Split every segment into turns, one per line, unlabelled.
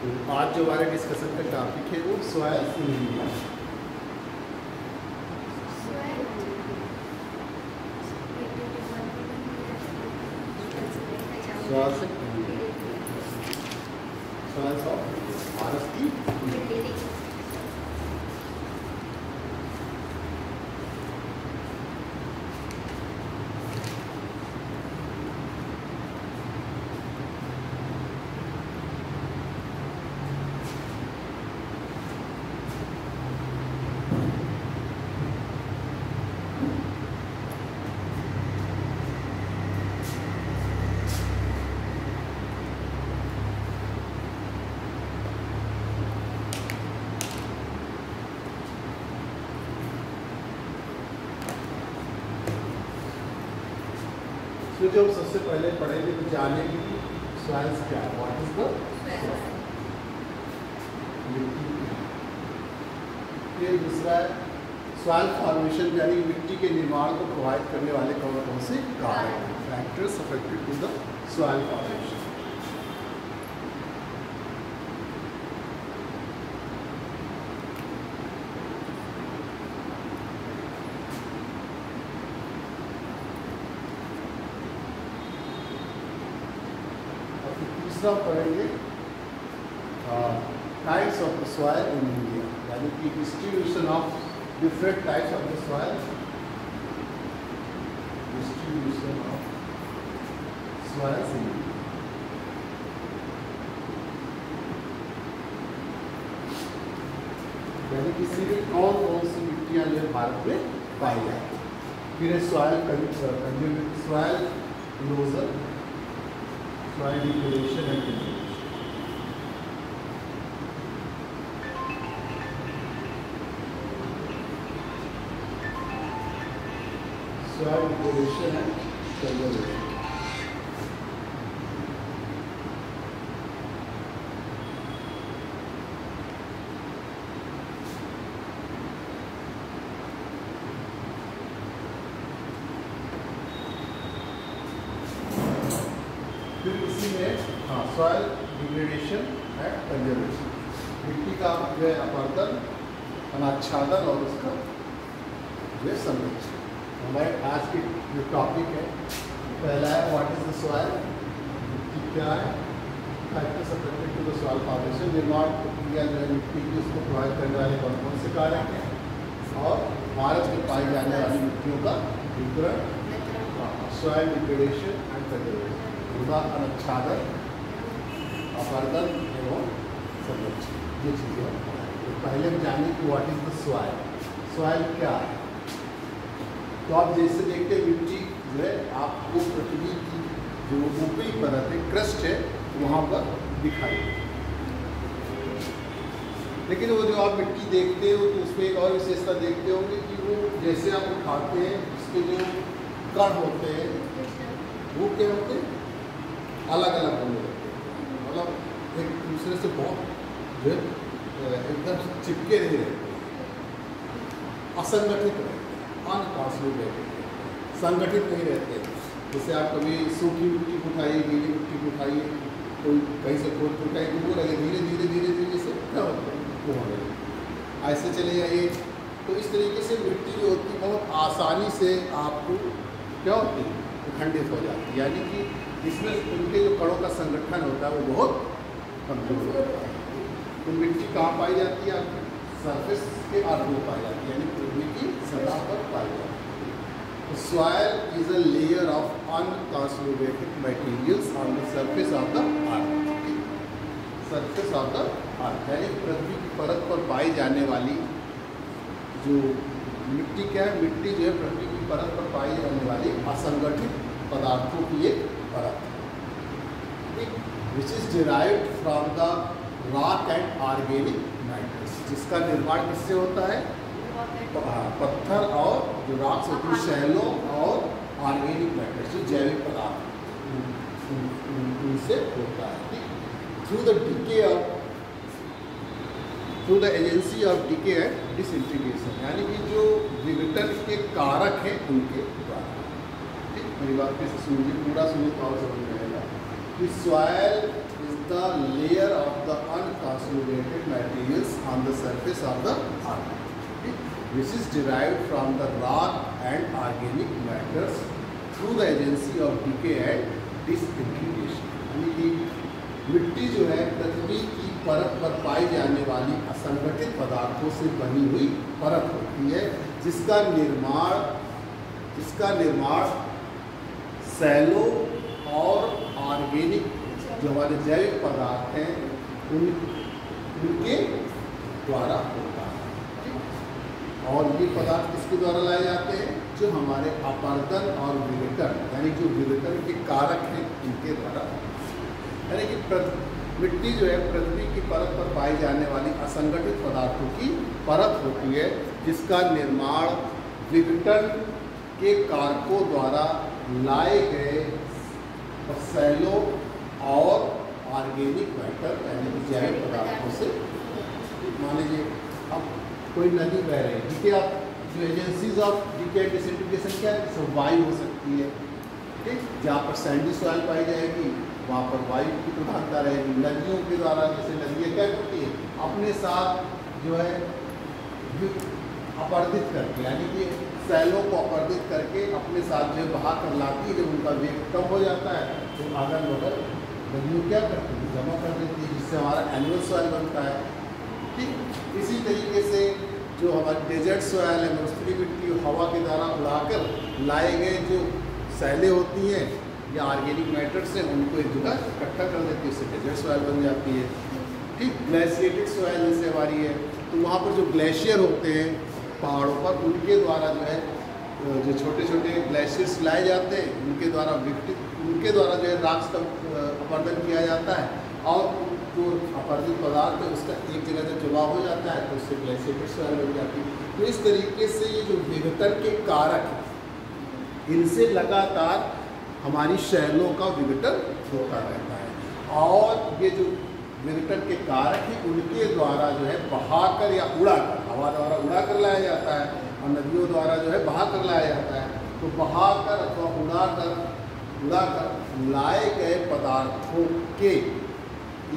तो आज जो हमारे डिस्कशन का टॉपिक है वो सॉयल इन इंडिया सॉयल से सॉयल ऑफ़ भारत की तो जब सबसे पहले पढ़ेंगे तो जानेंगे कि साइंस क्या है वॉट इज़ द ये दूसरा सॉइल फॉर्मेशन यानी मिट्टी के निर्माण को प्रोवाइड करने वाले कौन कौन से कारण factors affected to the soil formation और फिर तीसरा पढ़ेंगे types of the soil in India यानी कि distribution of different types of the soil distribution of soils in India यानी किसी भी कौन कौन सी मिट्टियाँ जो भारत में पाई जाती फिर soil consume soil erosion soil degradation and degradation. So degradation and conservation. फिर इसी में हाँ सॉइल डिग्रेडेशन एंड कंजर्वेशन मिट्टी का जो है अपरदन, अनाच्छादन और उसका जो है संरक्षण। हमारे आज की जो टॉपिक है, पहला है व्हाट इज़ द सॉइल मिट्टी क्या है? फॉर्मेशन निर्माण प्रक्रिया जो है मिट्टी की उसको प्रोवाइड करने वाले कौन कौन से कारक हैं? और भारत में पाई जाने वाली मिट्टियों का वितरण सॉइल डिग्रेडेशन एंड कंजर्वेशन मृदा अपरदन संरक्षण ये चीज़ें हम पढ़ाएँगे। तो पहले हम जानें कि what is the soil soil क्या है तो आप जैसे देखते हैं मिट्टी जो है आपको पृथ्वी की जो ऊपरी परत है क्रस्ट है वहाँ पर दिखाई, लेकिन वो जो आप मिट्टी देखते हो तो उसमें एक और विशेषता देखते होंगे कि वो जैसे आप उठाते हैं, उसके जो कण होते हैं वो क्या होते हैं अलग अलग होने लगते हैं मतलब एक दूसरे से बहुत एकदम चिपके नहीं रहते असंगठित रहते संगठित नहीं रहते जैसे आप कभी सूखी मिट्टी उठाइए गीली मिट्टी उठाइए कोई कहीं से खोद उठाइए तो वो लगे धीरे धीरे धीरे धीरे से क्या होने लगे ऐसे चले जाइए तो इस तरीके से मिट्टी जो होती है बहुत आसानी से आपको क्या होती है खंडित हो जाती है यानी कि इसमें उनके जो कणों का संगठन होता है वो बहुत कमज़ोर होता है तो मिट्टी कहाँ पाई जाती है सरफेस के अर्थ में पाई जाती है, यानी पृथ्वी की सतह पर पाई जाती है। तो soil is a layer of unconsolidated materials on the surface of the earth surface of the earth यानी पृथ्वी की परत पर पाई जाने वाली जो मिट्टी क्या है? मिट्टी जो है, पृथ्वी की परत पर पाई जाने वाली असंगठित पदार्थों की एक परत। Which is derived from the rock and organic matters जिसका निर्माण किससे होता है? पत्थर और जो रॉक्स होती है शैलों और ऑर्गेनिक मैटर्स जो जैविक पदार्थ उनसे होता है through the decay of through the agency of decay and disintegration यानी कि जो विघटन के कारक हैं उनके द्वारा ठीक? मेरी बात कैसे सुनिए पूरा तो और समझ में आएगा soil is the layer of the unconsolidated materials on the surface of the earth. Okay? This is derived from the rock and organic matters through the agency of decay and disintegration. यानी कि मिट्टी जो है पृथ्वी की परत पर पाई जाने वाली असंगठित पदार्थों से बनी हुई परत होती है जिसका निर्माण जिसका निर्माण सैलो और ऑर्गेनिक जो हमारे जैविक पदार्थ हैं, उन, उनके द्वारा होता है। और ये पदार्थ किसके द्वारा लाए जाते हैं? जो हमारे अपर्दन और विघटन, यानी जो विघटन के कारक हैं उनके द्वारा। यानी कि मिट्टी जो है, पृथ्वी की परत पर पाई जाने वाली असंगठित पदार्थों की परत होती है, जिसका निर्माण विघटन के कारकों द्वारा लाए गए सैलों और ऑर्गेनिक मैटर यानी कि जैविक पदार्थों से। मान लीजिए, अब कोई नदी बह रही है देखिए आप, जो एजेंसीज ऑफ़ डीके डिसइंटीग्रेशन क्या है? सब वायु हो सकती है। ठीक? जहाँ पर सैंडी सॉइल पाई जाएगी, वहाँ पर वायु की प्रधानता रहेगी। नदियों के द्वारा जैसे नदियाँ क्या करती है, अपने साथ जो है अपरदित करके, यानी कि सैलों को अपर्दित करके अपने साथ जो बहा कर लाती है, जब उनका वेग कम हो जाता है तो अगल बगल नदियों क्या करती है? जमा कर देती है, जिससे हमारा एनुअल सॉयल बनता है। ठीक? इसी तरीके से जो हमारी डेजर्ट सॉयल है, मरुस्थली मिट्टी, हवा के द्वारा उड़ाकर लाए गए जो सैलें होती हैं, या ऑर्गेनिक मैटर्स हैं, उनको एक जगह इकट्ठा कर देती है, उससे डेजर्ट सॉयल बन जाती है। ठीक? ग्लेशिएटेड सॉयल जैसे हमारी है तो वहाँ पर जो ग्लेशियर होते हैं, पहाड़ों पर, उनके द्वारा जो है जो छोटे छोटे ग्लेशियर्स लाए जाते हैं, उनके द्वारा विकटित उनके द्वारा जो है राक्स का अपर्दन किया जाता है और जो अपर्दित पदार्थ है, उसका एक जगह जब जमा हो जाता है तो उससे ग्लेशियटेड सॉइल बन जाती है। तो इस तरीके से ये जो विघटन के कारक इनसे लगातार हमारी शैलों का विघटन होता रहता है। और ये जो विघटन के कारक ही, उनके द्वारा जो है बहाकर या उड़ाकर हवा द्वारा उड़ाकर लाया जाता है और नदियों द्वारा जो है बहा कर लाया जाता है। तो बहाकर अथवा उड़ाकर लाए गए पदार्थों के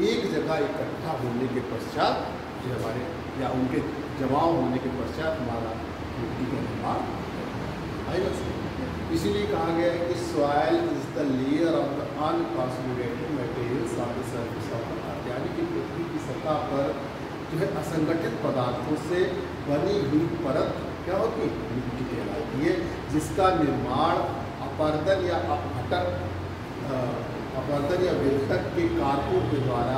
एक जगह इकट्ठा होने के पश्चात जो हमारे, या उनके जमाव होने के पश्चात हमारा मिट्टी का निर्माण इसीलिए कहा गया है कि soil is the layer of the unconsolidated earth यानी कि पृथ्वी की सतह पर जो है असंगठित पदार्थों से बनी हुई परत क्या होती है? मिट्टी कहलाती है, जिसका निर्माण अपर्दन या अपघटक अपर्दन या विघटक के कारकों के द्वारा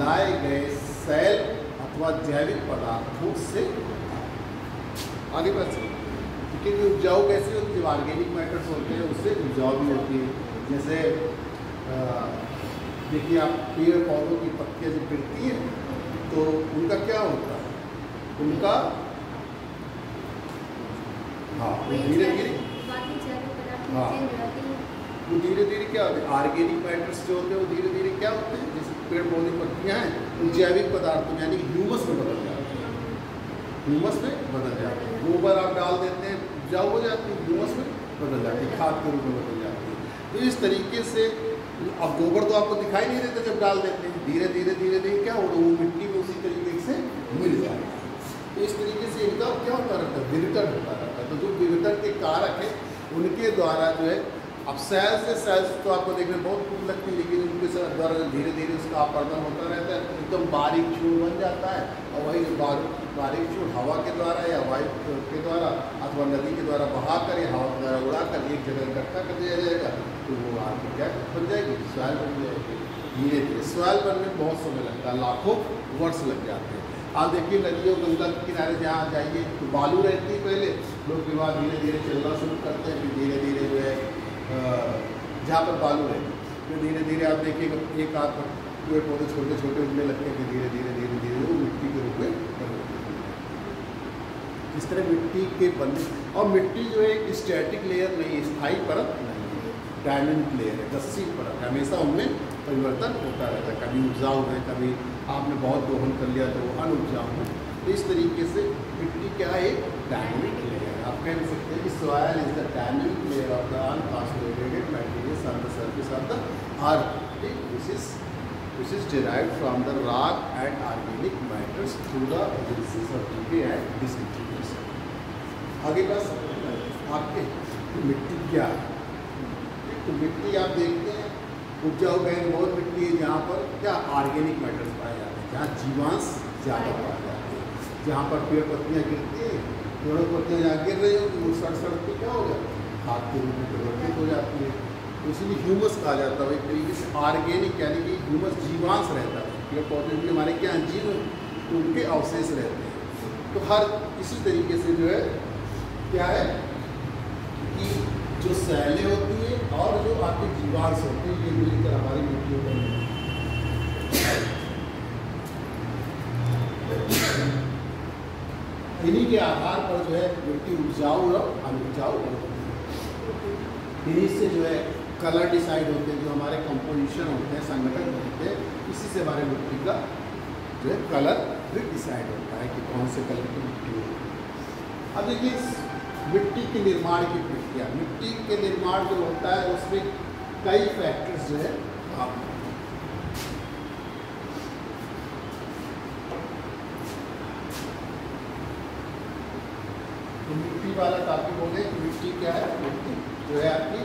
लाए गए सेल अथवा जैविक पदार्थों से आगे बढ़ सकते क्योंकि उपजाऊ कैसी होती है ऑर्गेनिक मैटर्स होते हैं उससे उपजाऊ भी होती है। जैसे देखिए आप पेड़ पौधों की पत्तियाँ जब गिरती हैं तो उनका क्या होता है? उनका हाँ धीरे धीरे हाँ। वो धीरे धीरे क्या होते हैं? ऑर्गेनिक मैटर्स जो होते हैं, वो धीरे धीरे क्या होते हैं? जैसे पेड़ पौधे पत्तियाँ हैं उन जैविक पदार्थों, यानी ह्यूमस में बदल जाते हैं। ह्यूमस में बदल जाते हैं। गोबर आप डाल देते हैं उपजाऊ हो जाती है, ह्यूमस में बदल जाती है, खाद के रूप में बदल जाती है। तो इस तरीके से, अब गोबर तो आपको दिखाई नहीं देता जब डाल देते हैं। धीरे धीरे धीरे धीरे क्या हो? वो मिट्टी में उसी तरीके से मिल जाएगा तो इस तरीके से इनका क्या होता रहता है? विघटन होता रहता है। तो जो विघटन के कारक है, उनके द्वारा जो है अब सेल से सेल्स तो आपको देखने में बहुत खूब लगती है, लेकिन उनके द्वारा धीरे धीरे उसका अपर्दन होता रहता है, एकदम बारीक चूड़ बन जाता है, और वही बारीक चूड़ हवा के द्वारा या वायु के द्वारा अथवा नदी के द्वारा बहाकर या हवा के द्वारा उड़ाकर एक जगह इकट्ठा कर दिया जाएगा तो वो आपकी क्या बन जाएगी सॉयल बन जाएगी। धीरे धीरे सॉयल बनने में बहुत समय लगता है, लाखों वर्ष लग जाते हैं। आप देखिए नदियों, गंगा के किनारे जहाँ जाइए तो बालू रहती है पहले, लोग विवाह धीरे धीरे चलना शुरू करते हैं, फिर धीरे धीरे जो है जहाँ पर बालू है फिर धीरे धीरे आप देखिए एक आध पेड़ पौधे छोटे छोटे उगने लगते हैं धीरे धीरे धीरे धीरे वो मिट्टी के रूप में इस तरह मिट्टी के बनने और मिट्टी जो है स्टैटिक लेयर नहीं, स्थायी परत नहीं है डायमंड लेयर है गस्सी परत हमेशा उनमें परिवर्तन होता रहता है। कभी उपजाऊ है, कभी आपने बहुत दोहन कर लिया तो अनुपजाऊ है। तो इस तरीके से मिट्टी क्या है? डायनेमिक आप कह नहीं सकते हैं कि soil is the tanning layer of the unconsolidated material on the surface of the earth ठीक this is this is derive from the rock and organic matters through the agencies of DP and dis आगे बस, आपके तो मिट्टी क्या? है तो मिट्टी आप देखते हैं उपजाऊ गैन बहुत मिट्टी है जहाँ पर, क्या ऑर्गेनिक मैटर्स पाए जाते हैं? जहाँ जीवांश ज़्यादा पाए जाते हैं, जहाँ पर पेड़ पत्तियाँ गिरती है। पेड़ों पत्तियाँ जहाँ गिर रही होगी वो सड़ सड़ के क्या हो जाता है खाद के रूप में परिवर्तित हो जाती है। तो इसीलिए ह्यूमस कहा जाता है। एक तरीके से ऑर्गेनिक यानी कि ह्यूमस जीवांश रहता है। पेड़ पौधे भी हमारे क्या हैं? जीव उनके अवशेष रहते हैं। तो हर इसी तरीके से जो है, क्या है? कि जो सैलें होती हैं और जो आपके जीवांश होते हैं, ये मिलकर हमारी मिट्टियों का इन्हीं के आधार पर जो है मिट्टी उपजाऊ और अनुपजाऊ इन्हीं से जो है कलर डिसाइड होते हैं, जो हमारे कंपोजिशन होते हैं, संगठन होते हैं, इसी से हमारे मिट्टी का जो है कलर भी डिसाइड होता है कि कौन से कलर की मिट्टी होती है अब देखिए, मिट्टी के निर्माण की प्रक्रिया। मिट्टी के निर्माण जो होता है, उसमें कई फैक्टर्स जो है आप तो मिट्टी कि मिट्टी क्या है? मिट्टी। जो है आपकी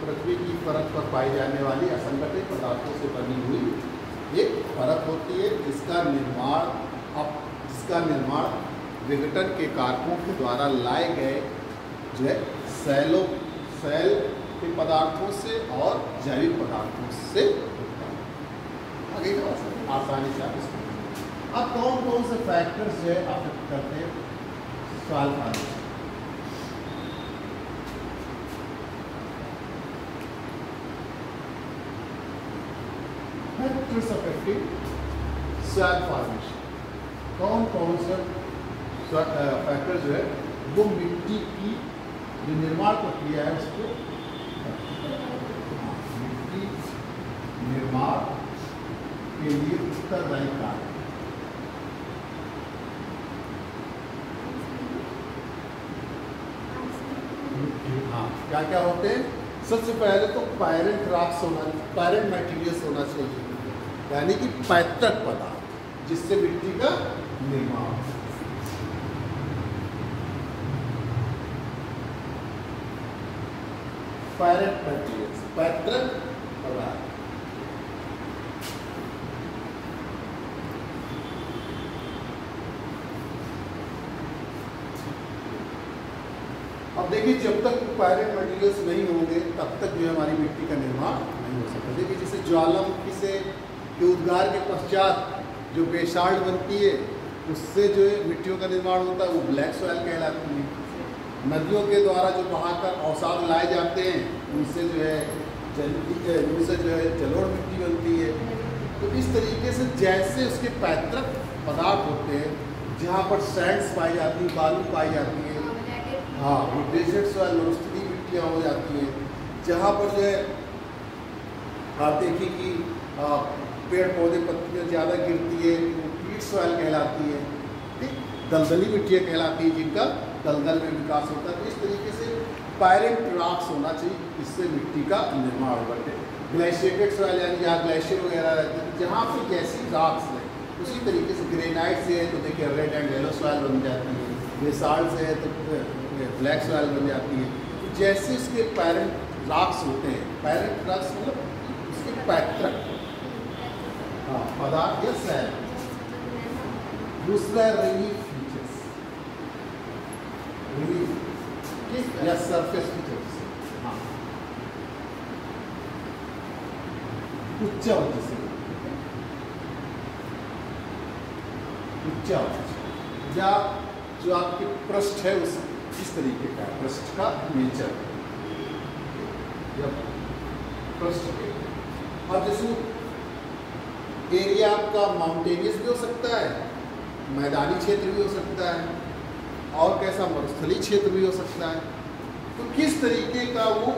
पृथ्वी की परत पर पाई जाने वाली असंगठित पदार्थों से बनी हुई एक परत होती है, जिसका निर्माण अब जिसका निर्माण विघटन के कारकों के द्वारा लाए गए जो है, सैलों, सैल के पदार्थों से और जैविक पदार्थों से आगे आसानी से आप इसको अब कौन कौन से फैक्टर्स जो है अफेक्ट करते हैं? सवाल फॉर्मेशन अफेक्टिंग सॉइल फॉर्मेशन कौन कौन से फैक्टर जो है, वो मिट्टी की जो निर्माण प्रक्रिया है, उसको मिट्टी निर्माण के लिए उत्तरदायी कार्य हाँ? क्या क्या होते हैं? सबसे पहले तो पायरेंट रॉक्स होना पायरेंट मटेरियल्स होना चाहिए। यानी कि पैतृक पदार्थ, जिससे मिट्टी का निर्माण पैतृक पदार्थ। अब देखिए, जब तक पायरेट मटेरियल्स नहीं होंगे, तब तक जो हमारी मिट्टी का निर्माण नहीं हो सकता। देखिए, जैसे ज्वालामुखी से के उद्गार के पश्चात जो बेसाल्ट बनती है, उससे जो है मिट्टियों का निर्माण होता है, वो ब्लैक सॉयल कहलाती है। नदियों के द्वारा जो बहाकर अवसाद लाए जाते हैं, उनसे जो है जल उनसे जो है जलोढ़ मिट्टी बनती है। तो इस तरीके से जैसे उसके पैतृक पदार्थ होते हैं, जहाँ पर सैंड्स पाई जाती है बालू पाई जाती है हाँ वो डेजर्ट सॉइल मरुस्थलीय मिट्टियाँ हो जाती हैं, जहाँ पर जो है आप देखिए कि पेड़ पौधे पत्तियाँ ज़्यादा गिरती है वो पीट सॉइल कहलाती है। ठीक? दलदली मिट्टियाँ कहलाती है जिनका दलदल में विकास होता है। तो इस तरीके से पायरेंट रॉक्स होना चाहिए इससे मिट्टी का निर्माण होगा ग्लेशिएटेड सॉइल यानी जहाँ ग्लेशियर वगैरह रहते हैं, जहाँ पे जैसी रॉक्स है, उसी तरीके से ग्रेनाइट से है तो देखिए रेड एंड येलो सॉइल बन जाती है। बेसाल्ट से है तो ब्लैक सॉइल बन जाती है। तो जैसे इसके पैरेंट रॉक्स होते हैं पैरेंट रॉक्स मतलब उसके पैतृक पदार्थ या सैल दूसरा रिलीफ फीचर्स रिलीफ या सरफेस फीचर्स हाँ। उच्चावच से। उच्चावच या जो आपके पृष्ठ है उस, इस तरीके का है, पृष्ठ का नेचर जब पृष्ठ और जैसे एरिया आपका माउंटेनियस भी हो सकता है, मैदानी क्षेत्र भी हो सकता है, और कैसा मरुस्थलीय क्षेत्र भी हो सकता है। तो किस तरीके का वो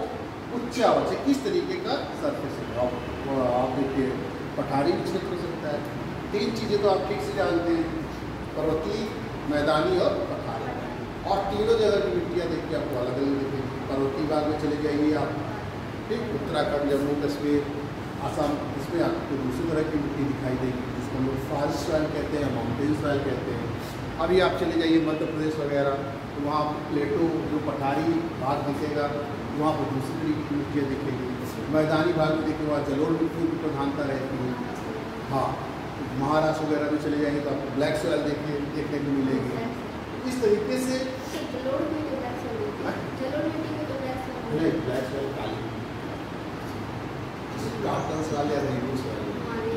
उच्चावच है किस तरीके का सरफेस आप देखिए, पठारी क्षेत्र हो सकता है। तीन चीज़ें तो आप ठीक से जानते हैं, पर्वतीय, मैदानी और पठारी। और तीनों जगह की मिट्टियाँ देख के आपको अलग अलग दिखेंगी। पर्वतीय भाग में चले जाइए आप, ठीक? उत्तराखंड, जम्मू, कश्मीर, आसाम इसमें आपको दूसरी तरह की मिट्टी दिखाई देगी जिसको हम लोग फॉरेस्ट सॉइल कहते हैं माउंटेन सॉइल कहते हैं। अभी आप चले जाइए मध्य प्रदेश वगैरह तो वहाँ प्लेटो जो पठारी भाग दिखेगा वहाँ पर दूसरी तरीके की मिट्टियाँ दिखेगी। मैदानी भाग में देखिए वहाँ जलोढ़ मिट्टी की प्रधानता रहती है। हाँ महाराष्ट्र वगैरह में चले जाएँगे तो आपको ब्लैक सॉइल देखने देखने को मिलेगी। इस तरीके से
में तो ब्लैक
सॉइल या रेडियो सॉइल
हमारे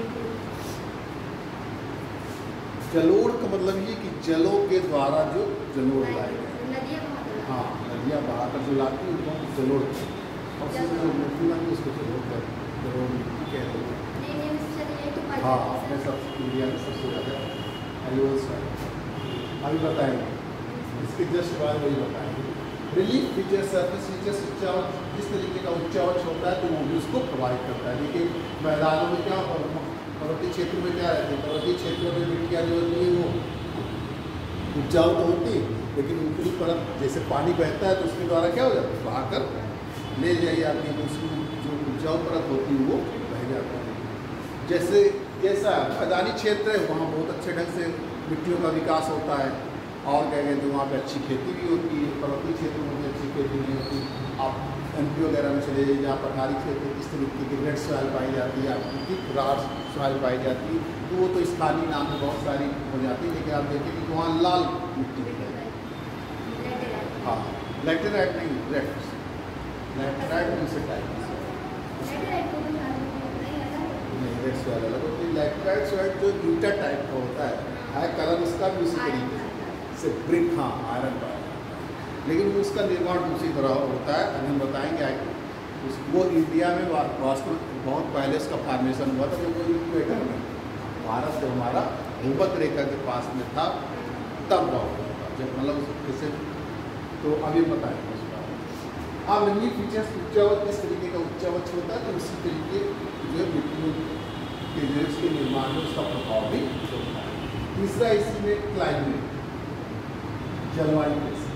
जलोढ़ का मतलब ये कि जलों के द्वारा जो जलोढ़ लाए गए। हाँ। नदियाँ बहाकर जो लाती हैं उनको जलोड़ कहते हैं। और जो मिट्टी लाती उसको जलोढ़ कहते हैं जलोढ़ मिट्टी कहते हैं।
तो पाई
हाँ अपने सब इंडिया में सबसे ज़्यादा एलिवल सॉइल अभी बताएँगे। इसके जस्ट बाद वही बताएँगे। रिलीफ फीचर सर्फेस फीचर्स उच्चावच जिस तरीके का उच्चावच होता है तो वो भी उसको प्रोवाइड करता है। देखिए, मैदानों में क्या है, पर्वतीय क्षेत्र में क्या रहती है? पर्वतीय क्षेत्रों में मिट्टियाँ जो होती है, वो उपजाऊ तो होती है, लेकिन ऊपरी परत जैसे पानी बहता है तो उसके द्वारा क्या हो जाता है? बहाकर ले जाती है तो उसकी जो उपजाऊ परत होती है, वो बह जाती है। जैसे, जैसा मैदानी क्षेत्र है, वहाँ बहुत अच्छे ढंग से मिट्टियों का विकास होता है। और क्या कहते हैं वहाँ पे अच्छी खेती भी होती है पर्वतीय क्षेत्रों में भी अच्छी खेती नहीं होती। आप एम वगैरह में चले जाइए जहाँ पठारी क्षेत्र किस तरीके की रेड सॉइल पाई जाती है, आपकी रार सॉइल पाई जाती है तो वो तो स्थानीय नाम में बहुत सारी हो जाती है, लेकिन आप देखें कि वहाँ लाल मिट्टी
लेटेराइट
हाँ। लेटेराइट नहीं रेड लेटेराइट
मालूम नहीं है
रेड सॉइल अलग होती है। लेटेराइट सॉइल जो यूटा टाइप का होता है है कलर उसका भी उसी तरीके से। से ब्रिक हाँ आयरन है। लेकिन उसका निर्माण दूसरी तरह होता है, अभी हम बताएँगे आगे। उस, वो इंडिया में वास्तव बहुत पहले उसका फॉर्मेशन हुआ था जब वो इक्वेटर में भारत जो हमारा भूमध्य रेखा के पास में था, तब हुआ जब मतलब उस- तो अभी बताएँगे अब निम्न फीचर्स उच्चावच किस तरीके का उच्चावच होता है तो उसी तरीके जो है के जो उसके निर्माण में उसका प्रभाव भी होता है। तीसरा इसमें क्लाइमेट जलवायु कैसी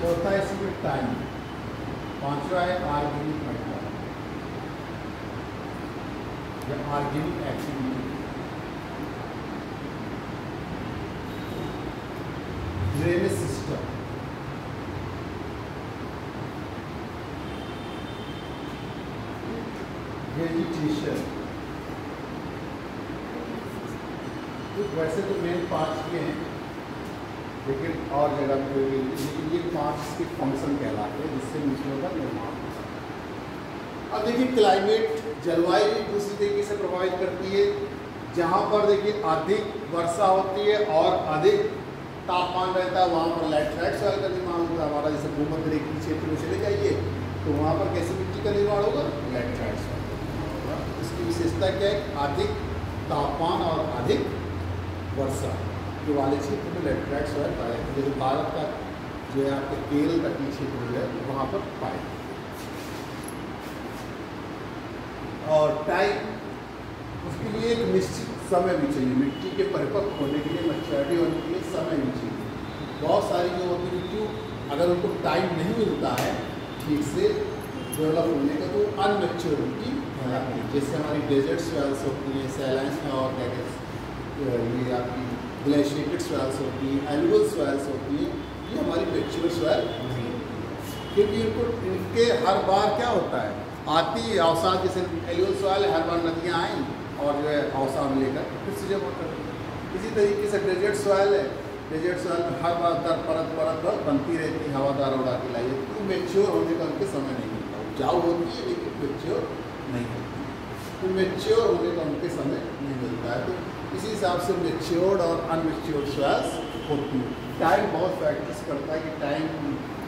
चौथा है इसमें टाइम पांचवा है आर्गेनिक मैटर या organic activity drainage system vegetation तो वैसे तो मेन पाँच ये हैं, लेकिन और जगह पे लेकिन ये पाँच इसके फ़ंक्शन कहलाते हैं, जिससे मिश्रणों का निर्माण है। अब देखिए क्लाइमेट जलवायु भी दूसरी तरीके से प्रभावित करती है। जहाँ पर देखिए, अधिक वर्षा होती है और अधिक तापमान रहता है, वहाँ पर लैटराइट सॉइल का निर्माण होता है। हमारा जैसे भूमध्य रेखी क्षेत्र में चले जाइए तो वहाँ पर कैसी मिट्टी का निर्माण होगा? लैटराइट सॉइल का निर्माण होगा इसकी विशेषता क्या है? अधिक तापमान और अधिक वर्षा। के वाले क्षेत्र में लेटराइट सॉइल पाया जाता है। जैसे भारत का जो है आपके केरल तटीय क्षेत्र जो है, वहाँ पर पाए और टाइम उसके लिए एक निश्चित समय भी चाहिए। मिट्टी के परिपक्व होने के लिए मैच्योरिटी होने के लिए समय भी चाहिए। बहुत सारी जो होती है मिट्टी अगर उनको टाइम नहीं मिलता है, ठीक से डेवलप होने का तो अनमेच्योर मिट्टी कहलाती जैसे हमारी डेजर्ट सॉइल्स होती हैं सैलाइंस में और क्या कहते ये आपकी ग्लेशिएटेड सॉइल्स होती हैं एनुअल सॉइल्स होती हैं, ये हमारी होती। है। क्योंकि इनको, इनके हर बार क्या होता है? आती है, अवसाद, जैसे एनुअल है हर बार नदियाँ आई और जो है अवसाद लेकर फिर से है। इसी तरीके से डेजर्ट सॉइल है। डेजर्ट सॉइल में हर बार दर, परत परत पर बनती रहती है, हवादार उड़ा के लाई तो मेच्योर होने का उनके समय नहीं मिलता। उपजाऊ होती है, लेकिन मेच्योर नहीं होती तो मेच्योर होने का उनके समय नहीं मिलता है। तो इसी हिसाब से मेच्योर्ड और अनमेच्योर्ड सॉइल्स होती है। टाइम बहुत फैक्टर्स करता है कि टाइम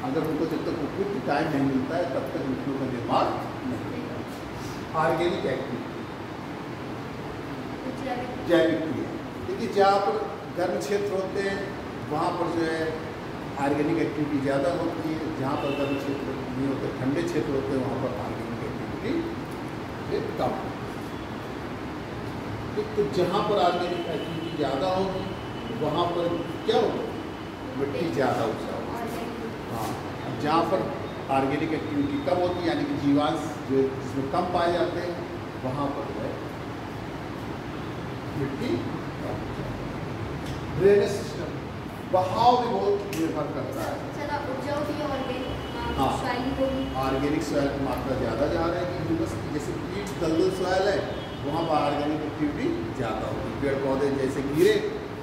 अगर उनको जब तक उपयुक्त टाइम नहीं मिलता है, तब तक मिट्टियों का निर्माण नहीं होता ऑर्गेनिक एक्टिविटी
जैविक
क्रिया देखिए, जहाँ पर गर्म क्षेत्र होते हैं, वहाँ पर जो है ऑर्गेनिक एक्टिविटी ज़्यादा होती है। जहाँ पर गर्म क्षेत्र नहीं होते, ठंडे क्षेत्र होते हैं, वहाँ पर ऑर्गेनिक एक्टिविटी कम होती तो जहाँ पर ऑर्गेनिक एक्टिविटी ज़्यादा होगी वहाँ पर क्या होगा? मिट्टी ज़्यादा उपजाऊ हाँ जहाँ पर ऑर्गेनिक एक्टिविटी कम होती है यानी कि जीवांश जो जिसमें कम पाए जाते हैं वहाँ पर जो है मिट्टी ड्रेनेज सिस्टम बहाव भी बहुत निर्भर करता है। हाँ। ऑर्गेनिक सॉइल की मात्रा ज़्यादा जा रहा है कि ह्यूमस जैसे दलदल सॉइल है, वहाँ पर ऑर्गेनिक एक्टिविटी ज़्यादा होगी पेड़ पौधे जैसे गिरे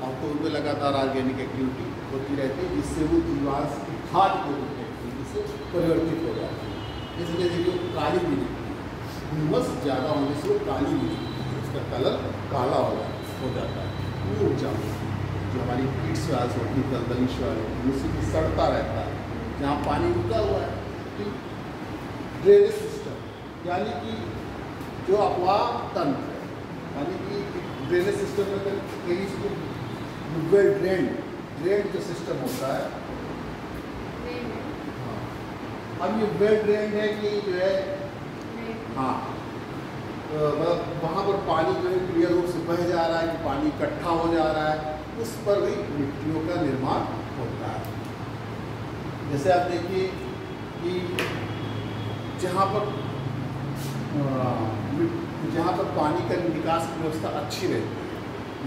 और तो उनमें लगातार ऑर्गेनिक एक्टिविटी होती रहती है, जिससे वो जीवांश की खाद के रूप में एक्टिविटी से परिवर्तित हो जाती है। इसलिए देखिए काली भी दिखती है ज़्यादा होने से वो काली भी है, उसका कलर काला हो जाता हो जाता है। वो उपजाऊ जो हमारी कीट सॉइल्स होती है, दलदली सॉइल होती है उसी सड़ता रहता है। जहाँ पानी रुका हुआ है ड्रेनेज सिस्टम यानी कि जो अपवाह तंत्र है। यानी कि ड्रेनेज सिस्टम में इसको वेल ड्रेन ड्रेन जो सिस्टम होता है।
रेड
अब ये वेल ड्रेन है कि जो है हाँ। मतलब वहाँ पर पानी जो है क्लियर रूप से बह जा रहा है, कि पानी इकट्ठा हो जा रहा है। उस पर भी मिट्टियों का निर्माण होता है। जैसे आप देखिए कि जहाँ पर जहाँ पर पानी का निकास की व्यवस्था अच्छी रहती है,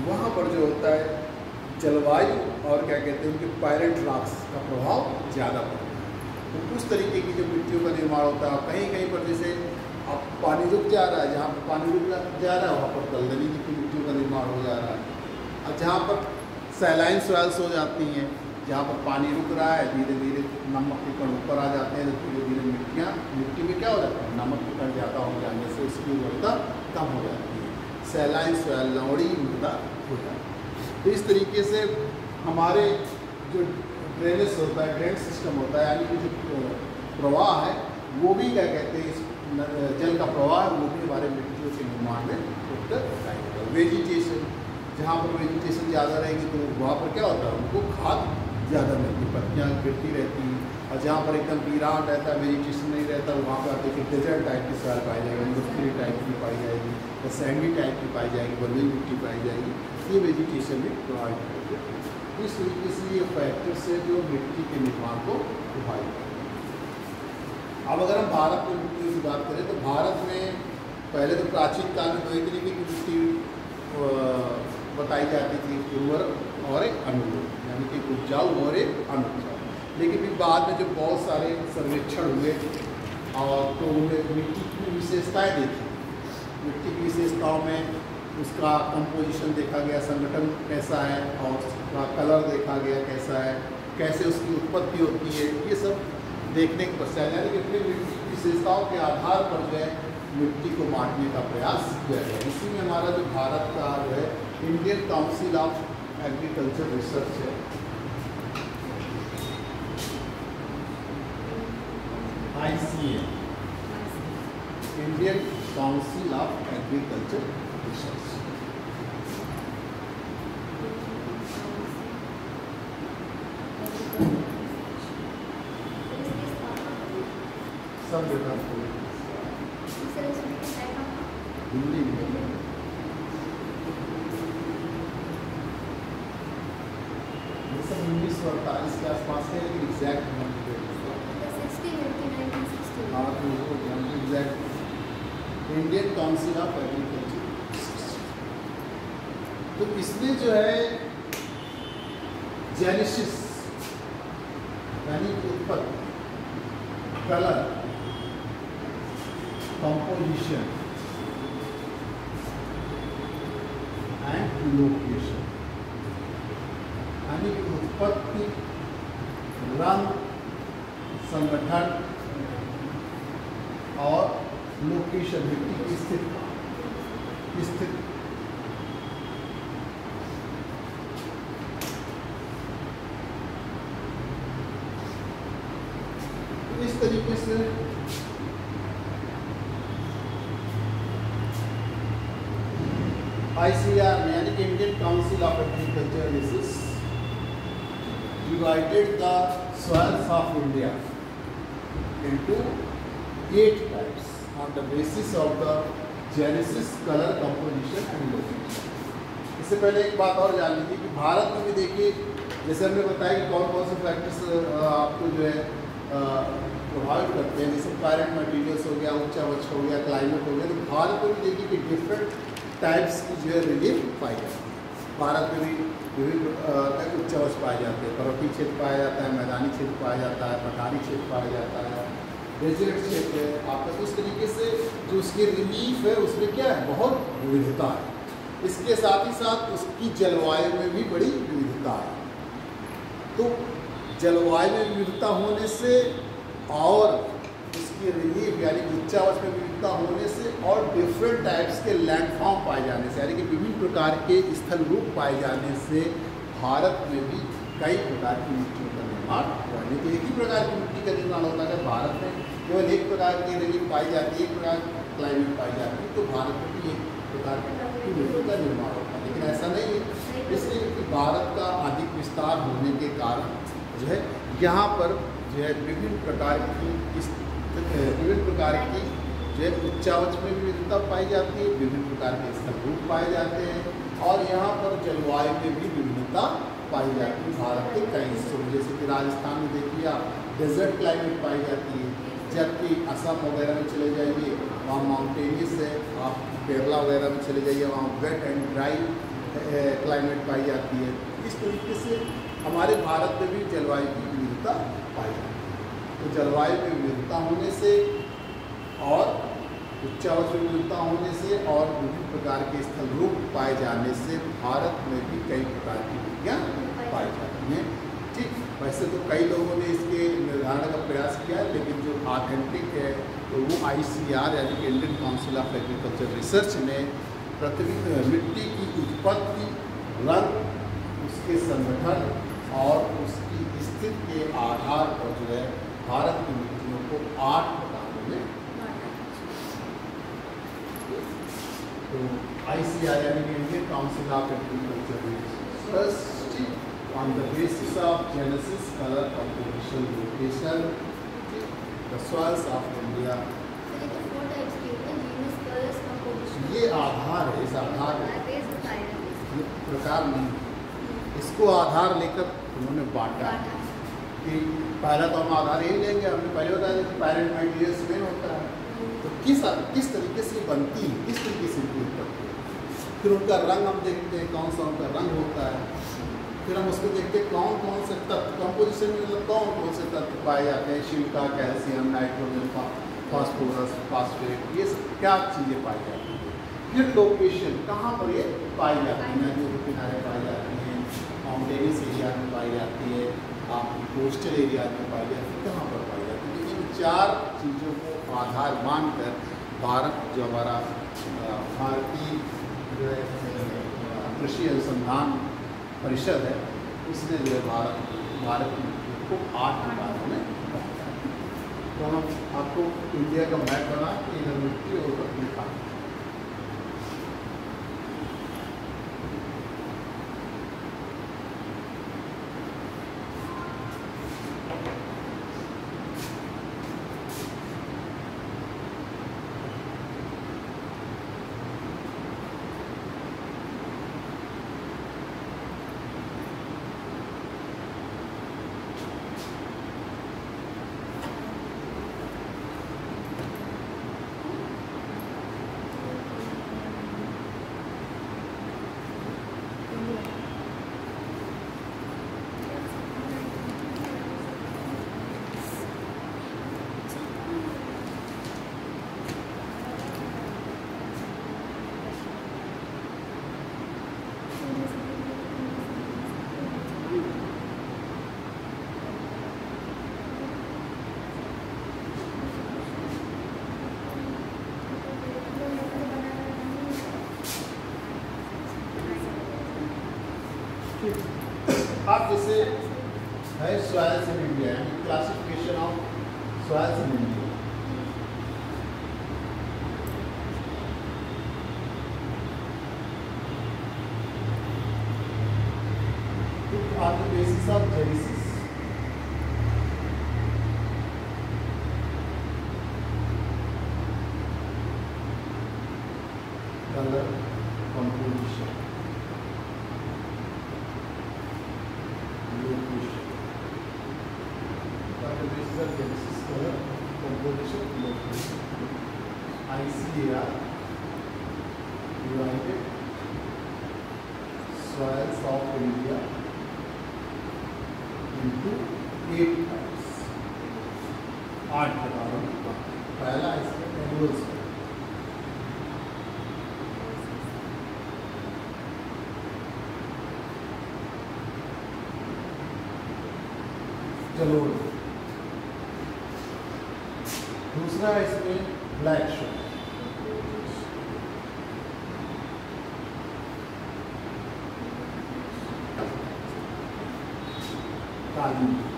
वहाँ पर जो होता है, जलवायु और क्या कहते हैं उनके पायरेंट रॉक्स का प्रभाव ज़्यादा पड़ता है। तो उस तरीके की जो मिट्टियों का निर्माण होता है, कहीं कहीं पर जैसे अब पानी रुक जा रहा है, जहाँ पर पानी रुक जा- रहा है, वहाँ पर दलदली की मिट्टियों का निर्माण हो जा रहा है। और जहाँ पर सैलाइन सॉइल्स हो जाती हैं, जहाँ पर पानी रुक रहा है धीरे धीरे नमक के कण ऊपर आ जाते हैं तो धीरे धीरे मिट्टियाँ, मिट्टी में क्या हो जाता है? नमक के कण ज़्यादा हो जाने से उसकी उर्वरता कम हो जाती है। सैलाइन सॉइल लवड़ी मृदा हो जाती है तो इस तरीके से हमारे जो ड्रेनेज होता है ड्रेन सिस्टम होता है, यानी कि जो प्रवाह है, वो भी क्या कहते हैं, इस जल का प्रवाह वो भी हमारे मिट्टियों के निर्माण में उत्तर वेजिटेशन जहाँ पर वेजिटेशन ज़्यादा रहेगी तो वहाँ पर क्या होता है, उनको खाद ज़्यादा मिलती पत्तियाँ गिरती रहती और जहाँ पर एकदम वीरान रहता है वेजिटेशन नहीं रहता वहाँ पर आप देखिए डेजर्ट टाइप की सॉइल पाई जाएगी इंडस्ट्री टाइप की पाई जाएगी, या सैंडी टाइप की पाई जाएगी बलुई मिट्टी पाई जाएगी, ये वेजिटेशन भी प्रभावित करते हैं। इस तरीके से ये फैक्टर से जो मिट्टी के निर्माण को प्रभावित करते अब अगर हम भारत में मिट्टी की बात करें तो भारत में पहले तो प्राचीन काल में दो की मिट्टी बताई जाती थी उर्वर और एक अनुरूप यानी कि उपजाऊ और एक अनुपजाऊ लेकिन फिर बाद में जब बहुत सारे सर्वेक्षण हुए और तो उन्हें मिट्टी की विशेषताएँ देखी। मिट्टी की विशेषताओं में उसका कंपोजिशन देखा गया, संगठन कैसा है और उसका कलर देखा गया कैसा है, कैसे उसकी उत्पत्ति होती है, ये सब देखने के पश्चात यानी कि अपनी मिट्टी की विशेषताओं के आधार पर जो है मिट्टी को बांटने का प्रयास किया गया। इसी में हमारा जो भारत का जो है Indian Council of Agriculture Research है ICA, Indian Council of Agriculture Research. Some data. इसने जो है जेनेसिस यानी कि उत्पत्ति कलर कंपोजिशन एंड लोकेशन यानी कि उत्पत्ति रंग संगठन और लोकेशन मिट्टी की स्थिति स्थिति तो इस तरीके से आईसीआर यानी कि Indian Council of Agriculture Research divided the soils of India into eight types on the basis of the genesis, color, composition and location. इससे पहले एक बात और जान लीजिए कि भारत में भी देखिए जैसे हमने बताया कि कौन कौन से फैक्टर्स आपको जो है प्रभावित करते हैं। जैसे पैरेंट मटेरियल्स हो गया ऊँचा वच हो गया क्लाइमेट हो गया तो भारत में भी देखिए कि डिफरेंट टाइप्स की जो है रिलीफ पाई जाती है। भारत में भी विभिन्न अ, उच्च वच पाए जाते हैं। पर्वतीय क्षेत्र पाया जाता है मैदानी क्षेत्र पाया जाता है पठारी क्षेत्र पाया जाता है डेजर्ट क्षेत्र है। आपका तो उस तरीके से जो उसकी रिलीफ है उसमें क्या है? बहुत विविधता है। इसके साथ ही साथ उसकी जलवायु में भी बड़ी विविधता है। तो जलवायु में विविधता होने से और इसकी रिलीफ यानी कि उच्चावच में विविधता होने से और डिफरेंट टाइप्स के लैंडफॉर्म पाए जाने से, यानी कि विभिन्न प्रकार के स्थल रूप पाए जाने से भारत में भी कई प्रकार की मिट्टियों का निर्माण हुआ। है लेकिन एक ही प्रकार की मिट्टी का निर्माण होता है भारत में, केवल एक प्रकार की रिलीफ पाई जाती है, एक प्रकार क्लाइमेट पाई जाती है तो भारत में भी एक प्रकार की मिट्टी का निर्माण होता है। लेकिन ऐसा नहीं है। इसलिए भारत का अधिक विस्तार होने के कारण जो है, यहाँ पर जो है विभिन्न प्रकार की इस, विभिन्न प्रकार की जो है उच्चावच में विविधता पाई जाती है, विभिन्न प्रकार के स्थल रूप पाए जाते हैं और यहाँ पर जलवायु में भी विभिन्नता पाई जाती है। भारत के कई हिस्सों में, जैसे कि राजस्थान में देखिए आप डेजर्ट क्लाइमेट पाई जाती है, जबकि असम वगैरह में चले जाइए, वहाँ माउंटेनियस है, आप केरला वगैरह में चले जाइए, वहाँ वेट एंड ड्राई क्लाइमेट पाई जाती है। इस तरीके से हमारे भारत में भी जलवायु की विविधता पाई तो जलवायु में विविधता होने से और उच्चावच में विविधता होने से और विभिन्न प्रकार के स्थल रूप पाए जाने से भारत में भी कई प्रकार की मिट्टियाँ पाई जाती हैं। ठीक, वैसे तो कई लोगों ने इसके निर्धारण का प्रयास किया लेकिन जो ऑथेंटिक है तो वो आई यानी कि Indian Council of Agriculture Research ने पृथ्वी मिट्टी की उत्पत्ति, रंग, उसके संगठन और उसकी स्थिति के आधार पर जो है भारत की मिट्टियों को आठ प्रकारों में तो आई सी यानी कि Indian Council of Agriculture on the basis of genesis, color, composition, location, the soils of India. ये आधार है इस आधार प्रकार नहीं इसको आधार लेकर उन्होंने बांटा। है कि पहला तो हम आधार यही लेंगे, हमने पहले बताया कि पैरेंट मटेरियल्स में होता है। तो किस किस तरीके से बनती है? किस तरीके से इनकी उत्पत्ति है? फिर उनका रंग हम देखते हैं, कौन सा उनका रंग होता है। फिर हम उसको देखते हैं, कौन कौन से तत्व कंपोजिशन में मतलब कौन कौन से तत्व पाए जाते हैं? Silica calcium, nitrogen phosphorus phosphate ये सब क्या चीज़ें पाई जाती हैं? फिर लोकेशन कहाँ पर ये पाई जाती है? नदियों के किनारे पाई जाती हैं माउंटेनियस एरिया में पाई जाती है। आप कोस्टल एरिया में पाई जाती है, कहाँ पर पाई जाती है? इन चार चीज़ों को आधार मानकर भारत जो हमारा भारतीय जो है कृषि अनुसंधान परिषद है, उसने जो है भारत भारत को आठ प्रकारों में तो हम आपको इंडिया का मैप बना, इधर मिट्टी और लिखा आप जैसे है soils farinha.